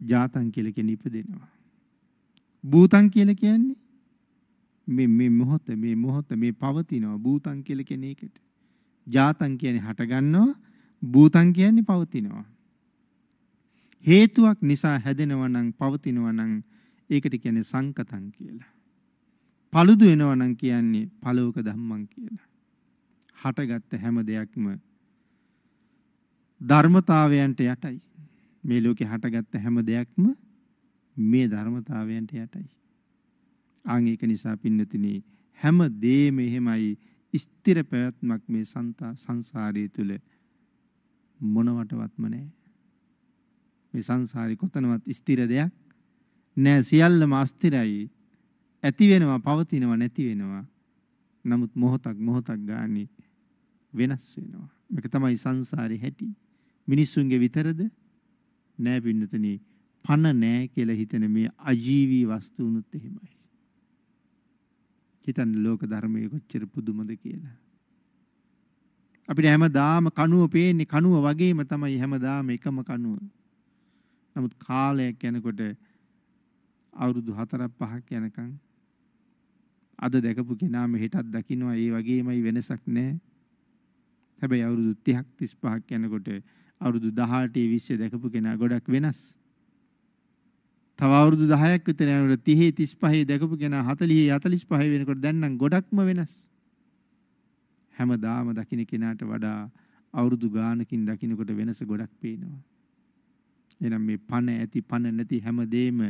ජාතන් කියලා කියන්නේ ඉපදෙනවා. භූතන් කියලා කියන්නේ මේ මේ මොහොත මේ මොහොත මේ පවතිනවා භූතන් කියලා කියන එකට. ජාතන් කියන්නේ හට ගන්නවා භූතන් කියන්නේ පවතිනවා. හේතුවක් නිසා හැදෙනවා නම් පවතිනවා නම් ඒකට කියන්නේ සංකතං කියලා. Paludu වෙනවා නම් කියන්නේ පළවක ධම්මං කියලා. හටගත්ත හැම දෙයක්ම ධර්මතාවයන්ට යටයි. මේ ලෝකේ හටගත්ත හැම දෙයක්ම මේ ධර්මතාවයන්ට යටයි. ආන් ඒක නිසා පින්නතිනි හැම දෙයම එහෙමයි ස්ථිර පැවැත්මක් මේ සංසාරය තුල මොනවටවත්ම නැහැ. මේ සංසාරේ කොතනවත් ස්ථිර දෙයක් නෑ සියල්ලම අස්තිරයි ඇති වෙනවා පවතිනවා නැති වෙනවා. නමුත් මොහොතක් මොහොතක් ගානේ වෙනස් වෙනවා. මේක තමයි සංසාරේ හැටි. මිනිස්සුන්ගේ විතරද නෑ පින්නතනි පණ නෑ කියලා හිතන මේ අජීවී වස්තුනුත් එහෙමයි. හිතන්න ලෝක ධර්මයේ කොච්චර පුදුමද කියලා. අපිට හැමදාම කනුව පේන්නේ කනුව වගේම තමයි හැමදාම එකම කනුව. නමුත් කාලයක් යනකොට අවුරුදු 4ක් 5ක් යනකම් අද දැකපු කෙනාම හෙටත් දකින්නවා ඒ වගේමයි වෙනසක් නැහැ. හැබැයි අවුරුදු 30ක් 35ක් යනකොට අවුරුදු 18 20 දැකපු කෙනා ගොඩක් වෙනස්. තව අවුරුදු 10ක් විතර යනකොට 30 35 දැකපු කෙනා 40 45 වෙනකොට දැන් නම් ගොඩක්ම වෙනස්. හැමදාම දකින්න කෙනාට වඩා අවුරුදු ගානකින් දකින්නකොට වෙනස ගොඩක් පේනවා. එහෙනම් මේ පණ ඇති පණ නැති හැමදේම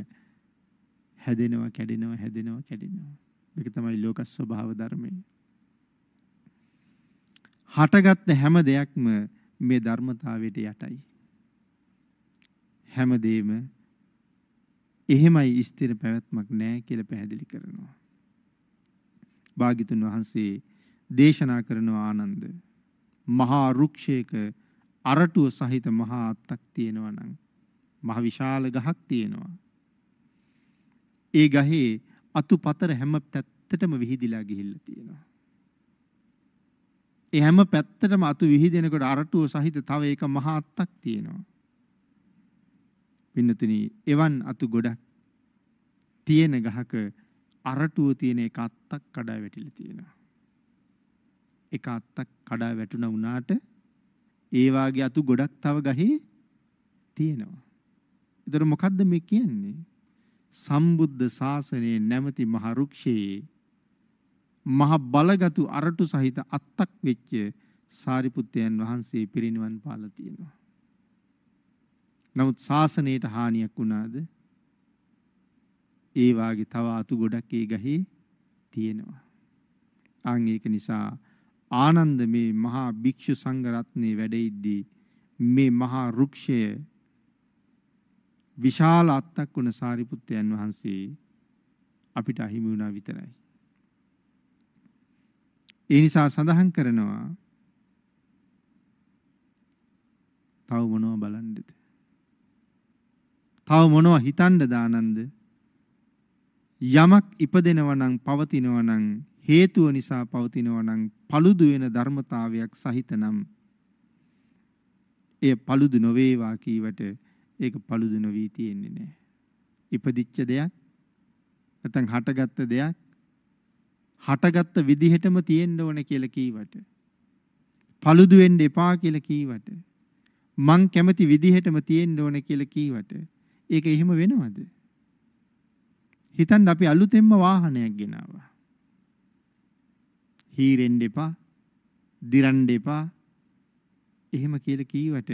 හැදෙනවා කැඩෙනවා හැදෙනවා කැඩෙනවා. මේක තමයි ලෝක ස්වභාව ධර්මය. හටගත්ත හැම දෙයක්ම මේ ධර්මතාවයට යටයි. හැමදේම එහෙමයි ස්ථිර පැවැත්මක් නැහැ කියලා පැහැදිලි කරනවා. භාග්‍යතුන් වහන්සේ දේශනා කරනවා ආනන්ද මහා රුක්ෂයක අරටුව සහිත මහා අත්තක් තියෙනවා නම් මහ විශාල ගහක් තියෙනවා. ඒ ගහේ අතුපතර හැම පැත්තටම විහිදිලා ගිහිල්ලා තියෙනවා. ඒ හැම පැත්තටම අතු විහිදෙනකොට අරටුව සහිත තව එක මහා අත්තක් තියෙනවා. පින්නතුනි එවන් අතු ගොඩක් තියෙන ගහක අරටුව තියෙන එක අත්තක් කඩා වැටිලා තියෙනවා. එක අත්තක් කඩා වැටුණා වුණාට ඒ වාගේ අතු ගොඩක් තව ගහේ තියෙනවා. ඒතර මොකද්ද මේ කියන්නේ? සම්බුද්ධ ශාසනයේ නැමැති මහ රුක්ෂයේ මහ බලගතු අරටු සහිත අත්තක් වෙච්ච සාරිපුත්තයන් වහන්සේ පිරිනිවන් පාලා තියෙනවා. නමුත් ශාසනයට හානියක් වුණාද? ඒ වාගේ තව අතු ගොඩක් ඒ ගහේ තියෙනවා. අන් ඒක නිසා ආනන්ද මේ මහා භික්ෂු සංඝ රත්නේ වැඩෙද්දී මේ මහා රුක්ෂය විශාල අත්තක් වුණ සාරිපුත්තයන් වහන්සේ අපිට අහිමි වුණා විතරයි. ඒ නිසා සඳහන් කරනවා තව මොනව බලන්නද? තව මොනව හිතන්නද ආනන්ද? යමක් ඉපදෙනවා නම් පවතිනවා නම් හේතුව නිසා පවතිනවා නම් paludu වෙන ධර්මතාවයක් සහිත නම් එය paludu නොවේවා කීවට ඒක paludu නොවී තියෙන්නේ නැහැ. ඉපදිච්ච දෙයක් නැත්නම් හටගත්ත දෙයක් හටගත්ත විදිහටම තියෙන්න ඕන කියලා කීවට paludu වෙන්න එපා කියලා කීවට මං කැමති විදිහටම තියෙන්න ඕන කියලා කීවට ඒක එහෙම වෙනවද? හිතන්න අපි අලුතෙන්ම වාහනයක් ගෙනාවා. හීරෙන්න එපා, දිරන්න එපා. එහෙම කියලා කීවට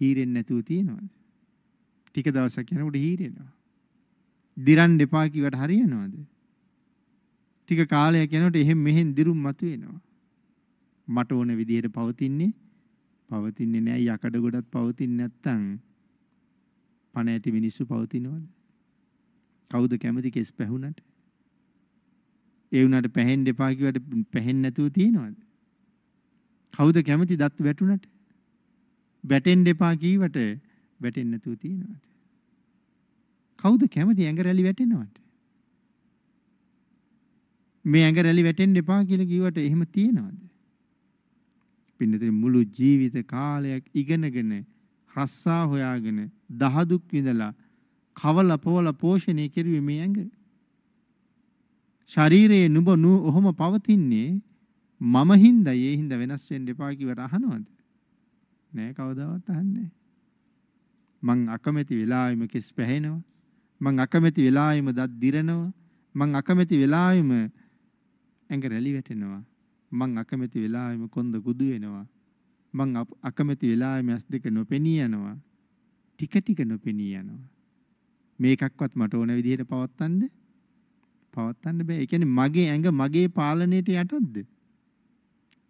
හීරෙන්නේ නැතුව තියෙනවද? ටික දවසක් යනකොට හීරෙනවා. දිරන්න එපා කිව්වට හරියනවද? ටික කාලයක් යනකොට එහෙන් මෙහෙන් දිරුම් මතුවෙනවා. මට ඕන විදිහට පවතින්නේ පවතින්නේ නැහැ යකඩ ගොඩක් පවතින්නේ නැත්තම් පණ ඇති මිනිස්සු පවතිනවද? කවුද කැමති කෙස් පැහුනට? ඒ වුණාට පැහෙන්න එපා කිව්වට පැහෙන්නේ නැතුව තියෙනවද? කවුද කැමති දත් වැටුනට? වැටෙන්න එපා කීවට වැටෙන්නේ නැතුව තියෙනවද? කවුද කැමති ඇඟ රැලි වැටෙනවට? මේ ඇඟ රැලි වැටෙන්න එපා කියලා කිව්වට එහෙම තියෙනවද? පින්නතේ මුළු ජීවිත කාලයක් ඉගෙනගෙන රස්සා හොයාගෙන දහදුක් විඳලා කවල පොවල පෝෂණය කෙරුවේ මේ ඇඟ. ශරීරයේ නුඹ නු ඔහොම පවතින්නේ මම හින්දා ඒ හින්දා වෙනස් වෙන්න එපා කිව්වට අහනවද? නෑ කවදාවත් අහන්නේ මං අකමැති වෙලාවෙම කෙස් පැහෙනවා. මං අකමැති වෙලාවෙම දත් දිරනවා. මං අකමැති වෙලාවෙම ඇඟ රැලි වැටෙනවා. මං අකමැති වෙලාවෙම කොන්ද කුදු වෙනවා. මං අකමැති වෙලාවෙම ඇස් දෙක නොපෙනී යනවා. ටික ටික නොපෙනී යනවා. මේකක්වත් මට ඕන විදිහට පවත්තන්න පවත්තන්න බෑ. ඒ කියන්නේ මගේ ඇඟ මගේ පාලනයට යටත්ද?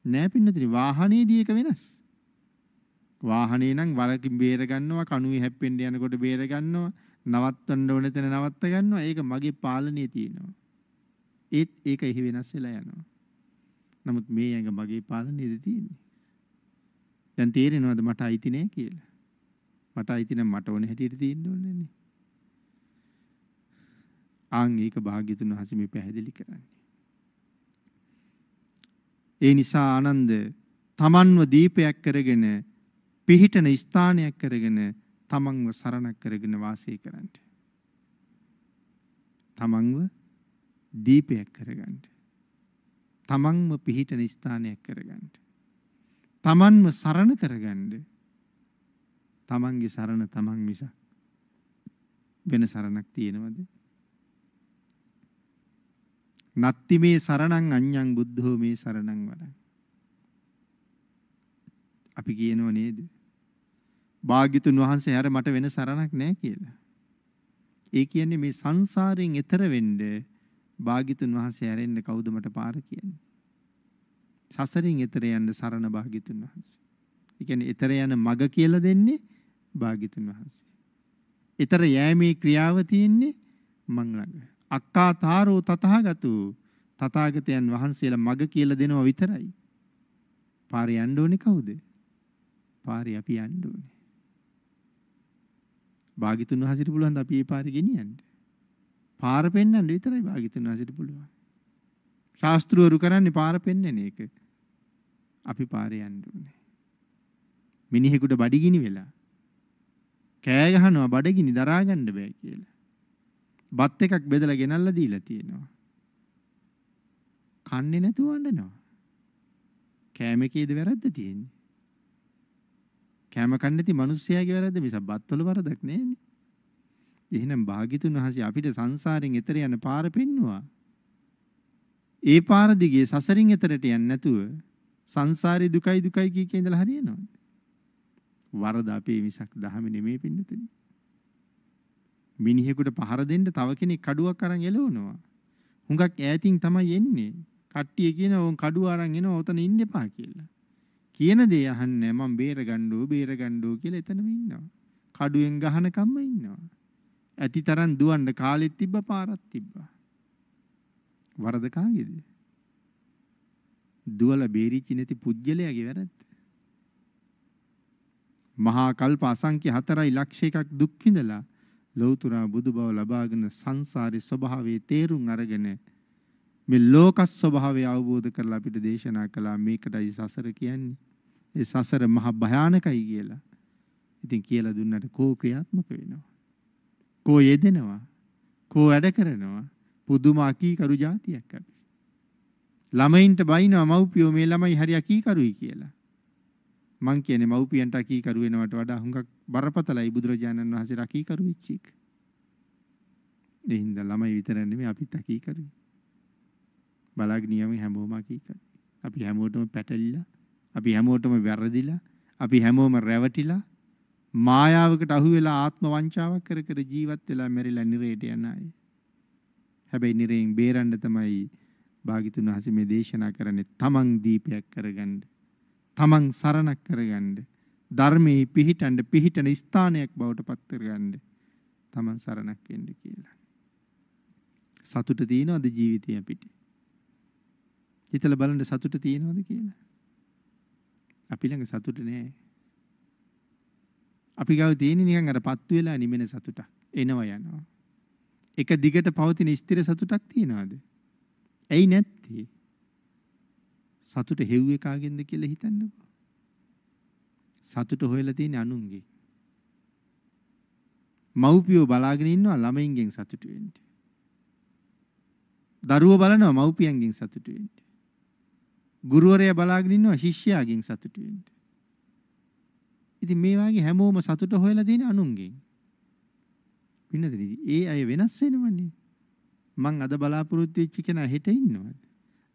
නෑ පින්නතුනි වාහනේදී ඒක වෙනස්. වාහනේ නම් වලකින් බේර ගන්නවා, කණුවේ හැප්පෙන්න යනකොට බේර ගන්නවා, නවත්තන්න ඕන තැන නවත්ත ගන්නවා. ඒක මගේ පාලනයේ තියෙනවා. ඒත් ඒක එහි වෙනස් වෙලා යනවා. නමුත් මේ ඇඟ මගේ පාලනයේද තියෙන්නේ. දැන් තේරෙනවද මට අයිති නෑ කියලා? මට අයිති නම් මට ඕන හැටියට තියෙන්න ඕනේ නේ. ආන් ඒක භාග්‍යතුන් වහන්සේ මේ පැහැදිලි කරන්නේ. ඒ නිසා ආනන්ද තමන්ව දීපයක් කරගෙන පිහිටන ස්ථානයක් කරගෙන තමන්ව සරණක් කරගෙන වාසය කරන්න. තමන්ව දීපයක් කරගන්න. තමන්ව පිහිටන ස්ථානයක් කරගන්න. තමන්ව සරණ කරගන්න. තමන්ගේ සරණ තමන් මිස වෙන සරණක් තියෙනවද? නත්ති මේ සරණං අඤ්ඤං බුද්ධෝ මේ සරණං වරං. අපි කියනව නේද? භාග්‍යතුන් වහන්සේ හැර මට වෙන සරණක් නැහැ කියලා. ඒ කියන්නේ මේ සංසාරයෙන් එතර වෙන්න භාග්‍යතුන් වහන්සේ හැරෙන්න කවුද මට පාර කියන්නේ? සසරින් එතර යන්න සරණ භාග්‍යතුන් වහන්සේ. ඒ කියන්නේ එතර යන මග කියලා දෙන්නේ භාග්‍යතුන් වහන්සේ. එතර යෑමේ ක්‍රියාව තියෙන්නේ මං ළඟ. අක්කා තාරෝ තථාගතු තථාගතයන් වහන්සේලා මග කියලා දෙනවා විතරයි. පාරේ යන්න ඕනේ කවුද? පාරේ අපි යන්න ඕනේ. භාග්‍යතුන් වහන්සේට පුළුවන් ද අපි මේ පාරේ ගෙනියන්න? පාර පෙන්වන්න විතරයි භාග්‍යතුන් වහන්සේට පුළුවන්. ශාස්ත්‍රවරු කරන්නේ පාර පෙන්වන එක. අපි පාරේ යන්න ඕනේ. මිනිහෙකුට බඩගිනි වෙලා කෑ ගහනවා බඩගිනි දරා ගන්න බෑ කියලා. බත් එකක් බෙදලා ගෙනල්ලා දීලා තියෙනවා. කන්නේ නැතුව අඬනවා. කෑම එකේද වැරද්ද තියෙන්නේ? කෑම කන්නේ නැති මිනිස්සයාගේ වැරද්ද මිස බත්වල වරදක් නෑනේ. එහෙනම් භාග්‍යතුන් වහන්සේ අපිට සංසාරයෙන් එතර යන පාර පෙන්නවා. ඒ පාර දිගේ සසරින් එතරට යන්නේ නැතුව සංසාරේ දුකයි දුකයි කිය කිය ඉඳලා හරියනවද? වරද අපේ මිසක් දහම නෙමේ පින්නතුනි. මිනිහෙකුට පහර දෙන්න තව කෙනෙක් කඩුවක් අරන් එලවනවා. හුඟක් ඈතින් තමයි එන්නේ. කට්ටිය කියන ඕන් කඩුව අරන් එනවා ඔතන ඉන්න එපා කියලා. කියන දේ අහන්නේ මම බේරගන්නෝ බේරගන්නෝ කියලා එතනම ඉන්නවා. කඩුවෙන් ගහනකම්ම ඉන්නවා. ඇති තරම් දුවන්න කාලෙත් තිබ්බ පාරක් තිබ්බා. වරද කාගේද? දුවල බේරිච්ච නැති පුජ්‍යලයාගේ වැරද්ද. මහා කල්ප අසංඛ්‍ය 4 ලක්ෂ එකක් දුක් විඳලා ලෞතුරා බුදු බව ලබාගෙන සංසාරේ ස්වභාවයේ තේරුම් අරගෙන මේ ලෝක ස්වභාවය අවබෝධ කරලා අපිට දේශනා කළා මේකටයි සසර කියන්නේ. ඒ සසර මහ භයානකයි කියලා. ඉතින් කියලා දුන්නට කෝ ක්‍රියාත්මක වෙනවා. කෝ යෙදෙනවා. කෝ වැඩ කරනවා. පුදුම අකීකරු જાතියක් අපි. ළමයින්ට බයිනවා මව්පියෝ මේ ළමයි හරි අකීකරුයි කියලා. මං කියන්නේ මව්පියන්ට අකීකරු වෙනවට වඩා හුඟක් බරපතලයි බුදුරජාණන් වහන්සේ අකීකරු වෙච්ච එක. ඒ හින්දා ළමයි විතර නෙමෙයි අපිත් අකීකරුයි. බලාගෙන නියම හැමෝම අකීකරුයි. අපි හැමෝටම පැටලිලා, අපි හැමෝටම වැරදිලා, අපි හැමෝම රැවටිලා මායාවකට අහු වෙලා ආත්ම වංචාවක් කර කර ජීවත් වෙලා මැරිලා නිරේට යන අය. හැබැයි නිරේන් බේරන්න තමයි භාගිතුන් වහන්සේ මේ දේශනා කරන්නේ තමන් දීපයක් කරගන්න. තමන් සරණක් කරගන්න. ධර්මයේ පිහිටන්න පිහිටන ස්ථානයක් බවට පත් කරගන්න. තමන් සරණක් වෙන්න කියලා. සතුට තියෙනවද ජීවිතේ අපිට? හිතලා බලන්න සතුට තියෙනවද කියලා. අපි ළඟ සතුට නෑ. අපි ගාව තියෙන නිකන් අර පත්තු වෙලා නිමෙන සතුටක්. එනවා යනවා. එක දිගට පවතින ස්ථිර සතුටක් තියනවාද? ඇයි නැත්තේ? සතුට හෙව්වේ කාගෙන්ද කියලා හිතන්නකෝ. සතුට හොයලා තියෙන අනුන්ගේ. මව්පියෝ බලාගෙන ඉන්නවා ළමයින්ගෙන් සතුටු වෙන්න. දරුවෝ බලනවා මව්පියන්ගෙන් සතුටු වෙන්න. ගුරුවරයා බලාගෙන ඉන්නවා ශිෂ්‍යයාගෙන් සතුටු වෙන්න. ඉතින් මේ වගේ හැමෝම සතුට හොයලා තියෙන අනුන්ගෙන්. පින්නදෙනි ඒ අය වෙනස් වෙනවනේ. මං අද බලාපොරොත්තු වෙච්ච කෙනා හෙට ඉන්නවද?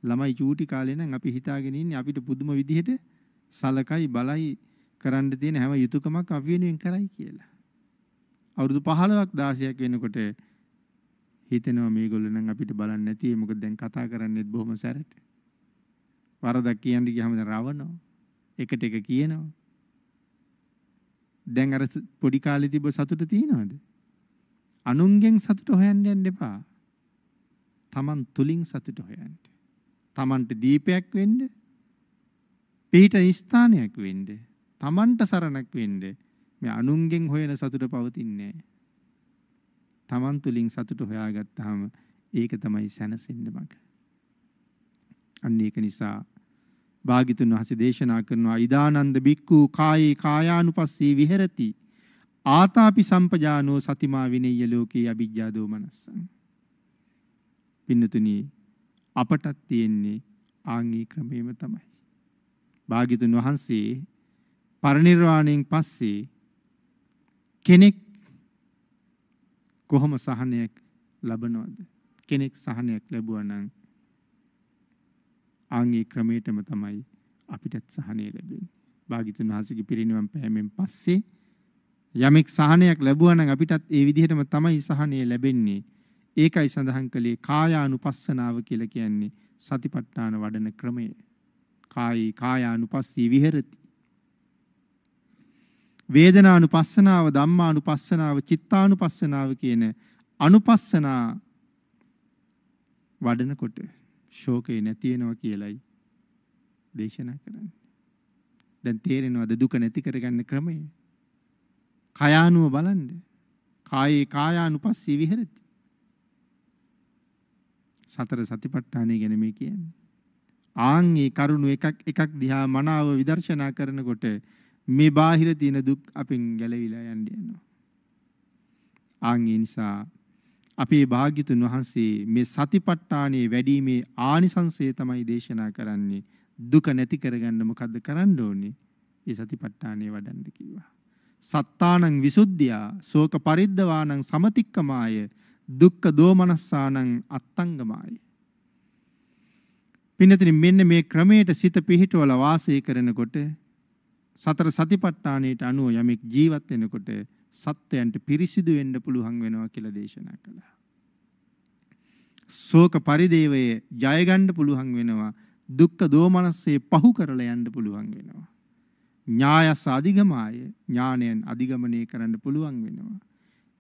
ළමයි චූටි කාලේ නම් අපි හිතාගෙන ඉන්නේ අපිට පුදුම විදිහට සලකයි බලයි කරන්න තියෙන හැම යුතුයකමක් අපි වෙනුවෙන් කරයි කියලා. අවුරුදු 15ක් 16ක් වෙනකොට හිතෙනවා මේගොල්ලෝ නම් අපිට බලන්නේ නැති මොකද දැන් කතා කරන්නේත් බොහොම සැරට. වරදක් කියන්න ගියාම රවනවා. එකට එක කියනවා. දැන් අර පොඩි කාලේ තිබ්බ සතුට තියනවද? අනුන්ගෙන් සතුට හොයන්න යන්න එපා. Taman තුලින් සතුට හොයන්න. Tamanට දීපයක් වෙන්න. පිහිට ස්ථානයක් වෙන්න. Tamanට සරණක් වෙන්න. මේ අනුන්ගෙන් හොයන සතුට පවතින්නේ Taman තුලින් සතුට හොයාගත්තාම ඒක තමයි සැනසෙන්න මඟ. අන්න ඒක නිසා භාගිතුන් වහන්සේ දේශනා කරනවා ඉදානන්ද බික්කු කායේ කායානුපස්සී විහෙරති. ආතාපි සම්පජානෝ සතිමා විනෙය්‍ය ලෝකේ අවිජ්ජා දෝමනස්සං පින්නතුනි අපටත් තියෙන්නේ ආංගී ක්‍රමේම තමයි. භාගිතුන් වහන්සේ පරිනිර්වාණයෙන් පස්සේ කෙනෙක් කොහොම සහනයක් ලබනවද? කෙනෙක් සහනයක් ලැබුවා නම් ආන්ගේ ක්‍රමයටම තමයි අපිටත් සහනය ලැබෙන්නේ. භාග්‍යතුන් වහන්සේගේ පිරිනිවන් පෑමෙන් පස්සේ යමෙක් සහනයක් ලැබුවා නම් අපිටත් ඒ විදිහටම තමයි සහනය ලැබෙන්නේ. ඒකයි සඳහන් කළේ කායානුපස්සනාව කියලා කියන්නේ සතිපට්ඨාන වඩන ක්‍රමය. කායි කායානුපස්සී විහෙරති. වේදනානුපස්සනාව ධම්මානුපස්සනාව චිත්තානුපස්සනාව කියන අනුපස්සනා වඩනකොට ශෝකේ නැති වෙනවා කියලයි දේශනා කරන්නේ. දැන් තේරෙනවද දුක නැති කරගන්න ක්‍රමය? කයානුව බලන්න. කායේ කායානුපස්සී විහෙරති. සතර සතිපට්ඨානය ගැන මේ කියන්නේ. ආන්ගේ කරුණු එකක් එකක් දිහා මනාව විදර්ශනා කරනකොට මේ බාහිර තියෙන දුක් අපෙන් ගැලවිලා යන්න යනවා. ආන්ගේ නිසා අපේ භාග්‍යතුන් වහන්සේ මේ සතිපට්ඨානයේ වැඩිමේ ආනිසංසය තමයි දේශනා කරන්නේ. දුක නැති කරගන්න මොකද්ද කරන්න ඕනේ? ඒ සතිපට්ඨානය වඩන්න කිව්වා. සත්තානං විසුද්ධියා ශෝක පරිද්දවානං සමතික්කමාය දුක්ඛ දෝමනස්සානං අත්තංගමාය. පින්නතනි මෙන්න මේ ක්‍රමයට සිත පිහිටවල වාසය කරනකොට සතර සතිපට්ඨානයට අනුව යමෙක් ජීවත් වෙනකොට සත්වයන්ට පිරිසිදු වෙන්න පුළුවන් වෙනවා කියලා දේශනා කළා. ශෝක පරිදේවය ජය ගන්න පුළුවන් වෙනවා. දුක්ඛ දෝමනස්සේ පහු කරලා යන්න පුළුවන් වෙනවා. ඥායස අධිගමාය ඥානයන් අධිගමනය කරන්න පුළුවන් වෙනවා.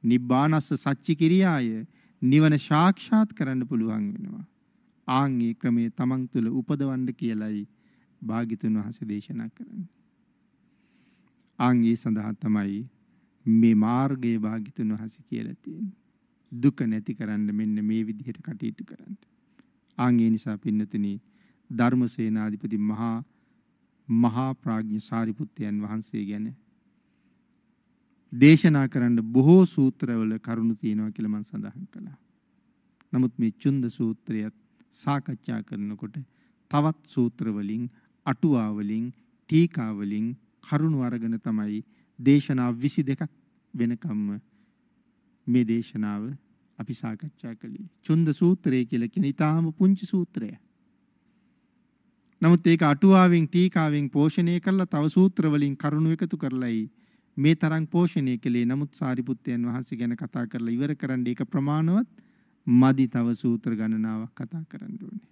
නිබ්බානස්ස සච්චි කිරියාය නිවන සාක්ෂාත් කරන්න පුළුවන් වෙනවා. ආන්ගේ ක්‍රමයේ තමන් තුළ උපදවන්න කියලයි භාග්‍යතුන් වහන්සේ දේශනා කරන්නේ. ආන්ගේ සඳහා තමයි මේ මාර්ගයේ භාග්‍යතුන් වහන්සේ කියලා තියෙන්නේ. දුක නැති කරන්න මෙන්න මේ විදිහට කටයුතු කරන්න. ආන්ගේ නිසා පින්නතුනි ධර්මසේනාධිපති මහා මහා ප්‍රඥ සාරිපුත්තයන් වහන්සේ ගැන දේශනා කරන්න බොහෝ සූත්‍රවල කරුණු තියෙනවා කියලා මම සඳහන් කළා. නමුත් මේ චුන්ද සූත්‍රයත් සාකච්ඡා කරනකොට තවත් සූත්‍ර වලින් අටුවා වලින් ටීකා වලින් කරුණු අරගෙන තමයි දේශනා 22ක් වෙනකම්ම මේ දේශනාව අපි සාකච්ඡා කළේ. චුන්ද සූත්‍රය කියලා කියන ඊටාම පුංචි සූත්‍රය. නමුත් ඒක අටුවාවෙන් ටීකාවෙන් පෝෂණය කරලා තව සූත්‍ර වලින් කරුණු එකතු කරලායි මේ තරම් පෝෂණය කළේ. නමුත් සාරිපුත්තයන් වහන්සේ ගැන කතා කරලා ඉවර කරන්න ඒක ප්‍රමාණවත් මදි තව සූත්‍ර ගණනාවක් කතා කරන්න ඕනේ.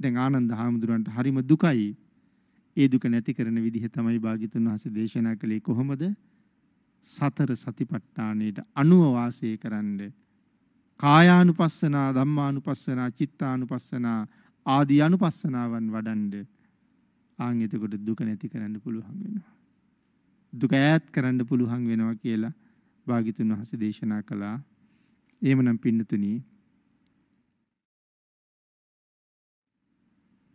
දැන් ආනන්ද හාමුදුරන්ට හරිම දුකයි. ඒ දුක නැති කරන විදිහ තමයි භාග්‍යතුන් වහන්සේ දේශනා කළේ කොහොමද? සතර සතිපට්ඨානයට අනුව වාසය කරන්න. කායානුපස්සනා, ධම්මානුපස්සනා, චිත්තානුපස්සනා ආදී අනුපස්සනාවන් වඩන්ඩ ආන් එතකොට දුක නැති කරන්න පුළුවන් වෙනවා. දුක ඈත් කරන්න පුළුවන් වෙනවා කියලා භාග්‍යතුන් වහන්සේ දේශනා කළා. එහෙමනම් පින්නතුණී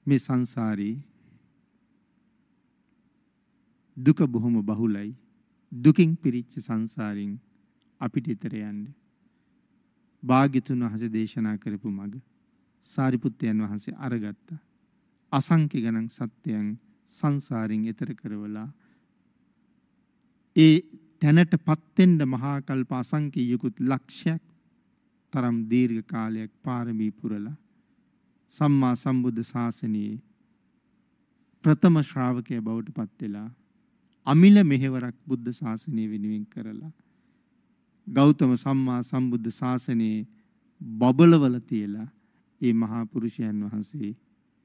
මේ සංසාරේ දුක බොහොම බහුලයි. දුකින් පිරිච්ච සංසාරින් අපිට ඊතර යන්න. භාග්‍යතුන් වහන්සේ දේශනා කරපු මඟ සාරිපුත්තයන් වහන්සේ අරගත්තා. අසංඛ්‍ය ගණන් සත්‍යයන් සංසාරින් ඈතර කරවලා ඒ තැනට පත්වෙන්න මහා කල්ප අසංඛ්‍ය යකුත් ලක්ෂයක් තරම් දීර්ඝ කාලයක් පාරමී පුරලා සම්මා සම්බුද්ධ ශාසනයේ ප්‍රථම ශ්‍රාවකය බවට පත් වෙලා අමිල මෙහෙවරක් බුද්ධ ශාසනය වෙනුවෙන් කරලා ගෞතම සම්මා සම්බුද්ධ ශාසනයේ බබලවල තියලා ඒ මහා පුරුෂයන් වහන්සේ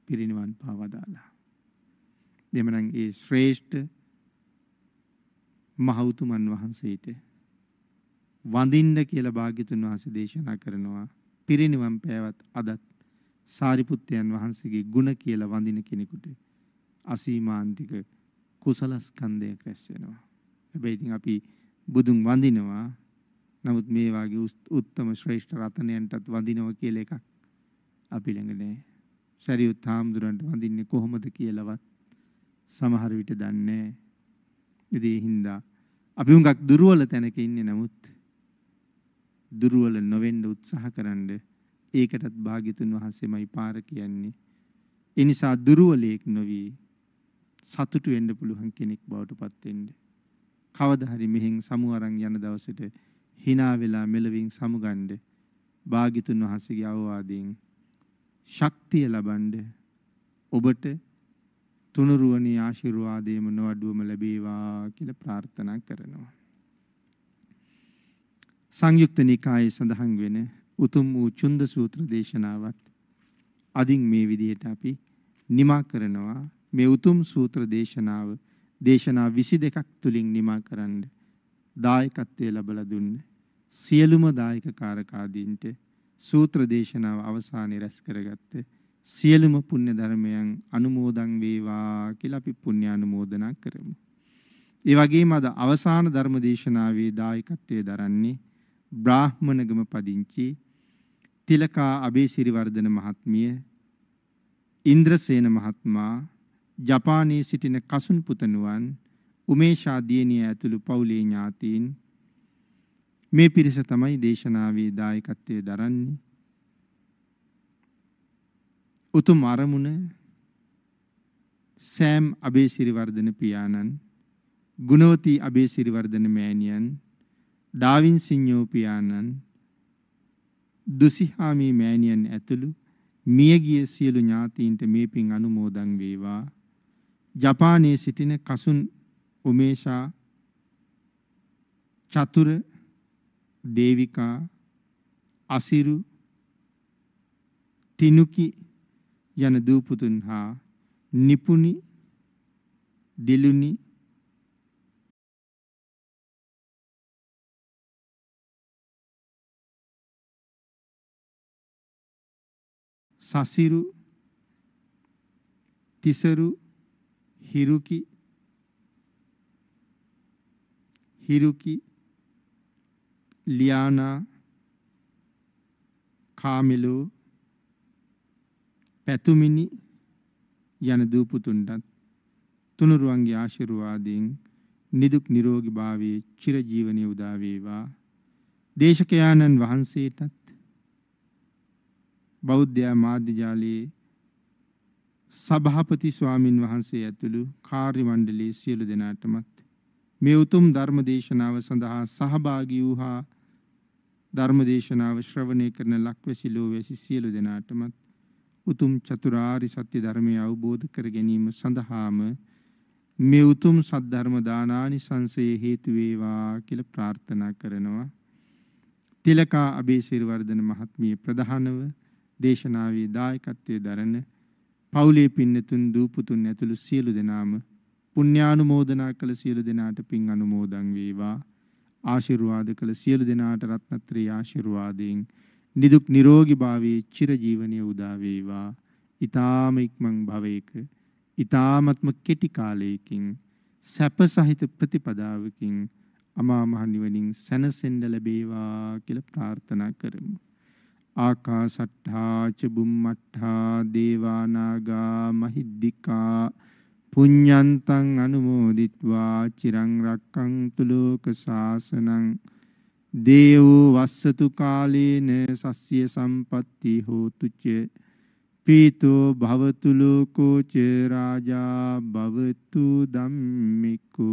පිරිනිවන් පාවදාලා. දෙමනම් ඒ ශ්‍රේෂ්ඨ මහෞතුමන් වහන්සේට වඳින්න කියලා භාග්‍යතුන් වහන්සේ දේශනා කරනවා පිරිනිවන් පෑවත් අදත් සාරිපුත්තයන් වහන්සේගේ ගුණ කියලා වඳින කෙනෙකුට අසීමාන්තික කුසලස්කන්ධයක් රැස් වෙනවා. හැබැයි ඉතින් අපි බුදුන් වඳිනවා. නමුත් මේ වාගේ උත්තම ශ්‍රේෂ්ඨ රතනයන්ටත් වඳිනවා කියලා එකක් අපි ළඟ නැහැ. සරියුත් හාමුදුරන්ට වඳින්නේ කොහොමද කියලාවත් සමහර විට දන්නේ නැහැ. ඒ හින්දා අපි හුඟක් දුර්වල තැනක ඉන්නේ නමුත් දුර්වල නොවෙන්න උත්සාහ කරන්නේ ඒකටත් භාග්‍යතුන් වහන්සේමයි පාර කියන්නේ. ඒ නිසා දුර්වලයෙක් නොවි සතුටු වෙන්න පුළුවන් කෙනෙක් බවට පත් වෙන්න. කවදා හරි මෙහෙන් සමු අරන් යන දවසට hina වෙලා මෙලවින් සමුගන්න භාග්‍යතුන් වහන්සේගේ අවවාදයෙන් ශක්තිය ලබන්න ඔබට තුනුරුවනි ආශිර්වාදයේම නොඅඩුවම ලැබේවා කියලා ප්‍රාර්ථනා කරනවා. සංයුක්ත නිකායේ සඳහන් වෙන උතුම් වූ චුන්ද සූත්‍ර දේශනාවත් අදින් මේ විදිහට අපි නිමා කරනවා මේ උතුම් සූත්‍ර දේශනාව දේශනා 22ක් තුලින් නිමා කරන්න දායකත්වයේ ලැබලා දුන්න සියලුම දායක කාරකාදීන්ට සූත්‍ර දේශනාව අවසානයේ රැස් කරගත්ත සියලුම පුණ්‍ය ධර්මයන් අනුමෝදන් වේවා කියලා අපි පුණ්‍ය අනුමෝදනා කරමු. ඒ වගේම අද අවසාන ධර්ම දේශනාවේ දායකත්වයේ දරන්නේ බ්‍රාහ්මණගම පදිංචි තිලකා අබේසිරිවර්ධන මහත්මිය ඉන්ද්‍රසේන මහත්මයා ජපානයේ සිටින කසුන් පුතණුවන් උමේෂා දියණිය ඇතුළු පවුලේ ඥාතීන් මේ පිරිස තමයි දේශනාවේ දායකත්වයේ දරන්නේ උතුම් අරමුණ සෑම් අබේසිරිවර්ධන පියාණන් ගුණවතී අබේසිරිවර්ධන මෑණියන් ඩාවින් සිඤ්ඤෝ පියාණන් දුසිහාමී මෑණියන් ඇතුළු මියගිය සියලු ඥාතීන්ට මේ පින් අනුමෝදන් වේවා. ජපානයේ සිටින කසුන් උමේෂා චතුර දේවිකා අසිරු තිනුකි යන දූපුතුන් හා නිපුණි දිලුනි සසිරු තිසරු හිරුකි හිරුකි ලියානා කාමිලෝ පැතුමිනි යන දූපුතුන්ටත් තුනුරුවන්ගේ ආශිර්වාදයෙන් නිදුක් නිරෝගී භාවයේ චිරජීවනයේ උදා වේවා. දේශකයාණන් වහන්සේටත් බෞද්ධ මාධ්‍ය ජාලයේ සභාපති ස්වාමින් වහන්සේ ඇතුළු කාර්ය මණ්ඩලයේ සියලු දෙනාටමත් මේ උතුම් ධර්ම දේශනාව සඳහා සහභාගී වූහා ධර්ම දේශනාව ශ්‍රවණය කරන ලක්වැසි ලෝවැසි සියලු දෙනාටමත් උතුම් චතුරාරි සත්‍ය ධර්මය අවබෝධ කර ගැනීම සඳහාම මේ උතුම් සද්ධර්ම දානානිසංසයේ හේතු වේවා කියලා ප්‍රාර්ථනා කරනවා. තිලකා අබේසිරිවර්ධන මහත්මිය ප්‍රධානව දේශනාවේ දායකත්වයේ දරන පවුලේ පින්නතුන් දූපුතුන් ඇතුළු සියලු දෙනාම පුණ්‍යානුමෝදනා කළ සියලු දෙනාට පින් අනුමෝදන් වේවා. ආශිර්වාද කළ සියලු දෙනාට රත්නත්‍රී ආශිර්වාදයෙන් නිදුක් නිරෝගී භාවයේ චිරජීවනයේ උදා වේවා. ඊ타ම ඉක්මන් භවයක ඊ타මත්ම කෙටි කාලයකින් සැප සහිත ප්‍රතිපදාවකින් අමා මහ නිවනින් සැනසෙන්න ලැබේවා කියලා ප්‍රාර්ථනා කරමු. ආකාසට්ඨා ච බුම්මට්ඨා දේවා නාග මහිද්దికා පුඤ්ඤන්තං අනුමෝදිත්වා චිරං රක්කන්තු ලෝක සාසනං දේවෝ වස්සතු කාලේන සස්්‍ය සම්පatti හෝතු ච. පීතෝ භවතු ලෝකෝ ච රාජා භවතු ධම්මිකෝ.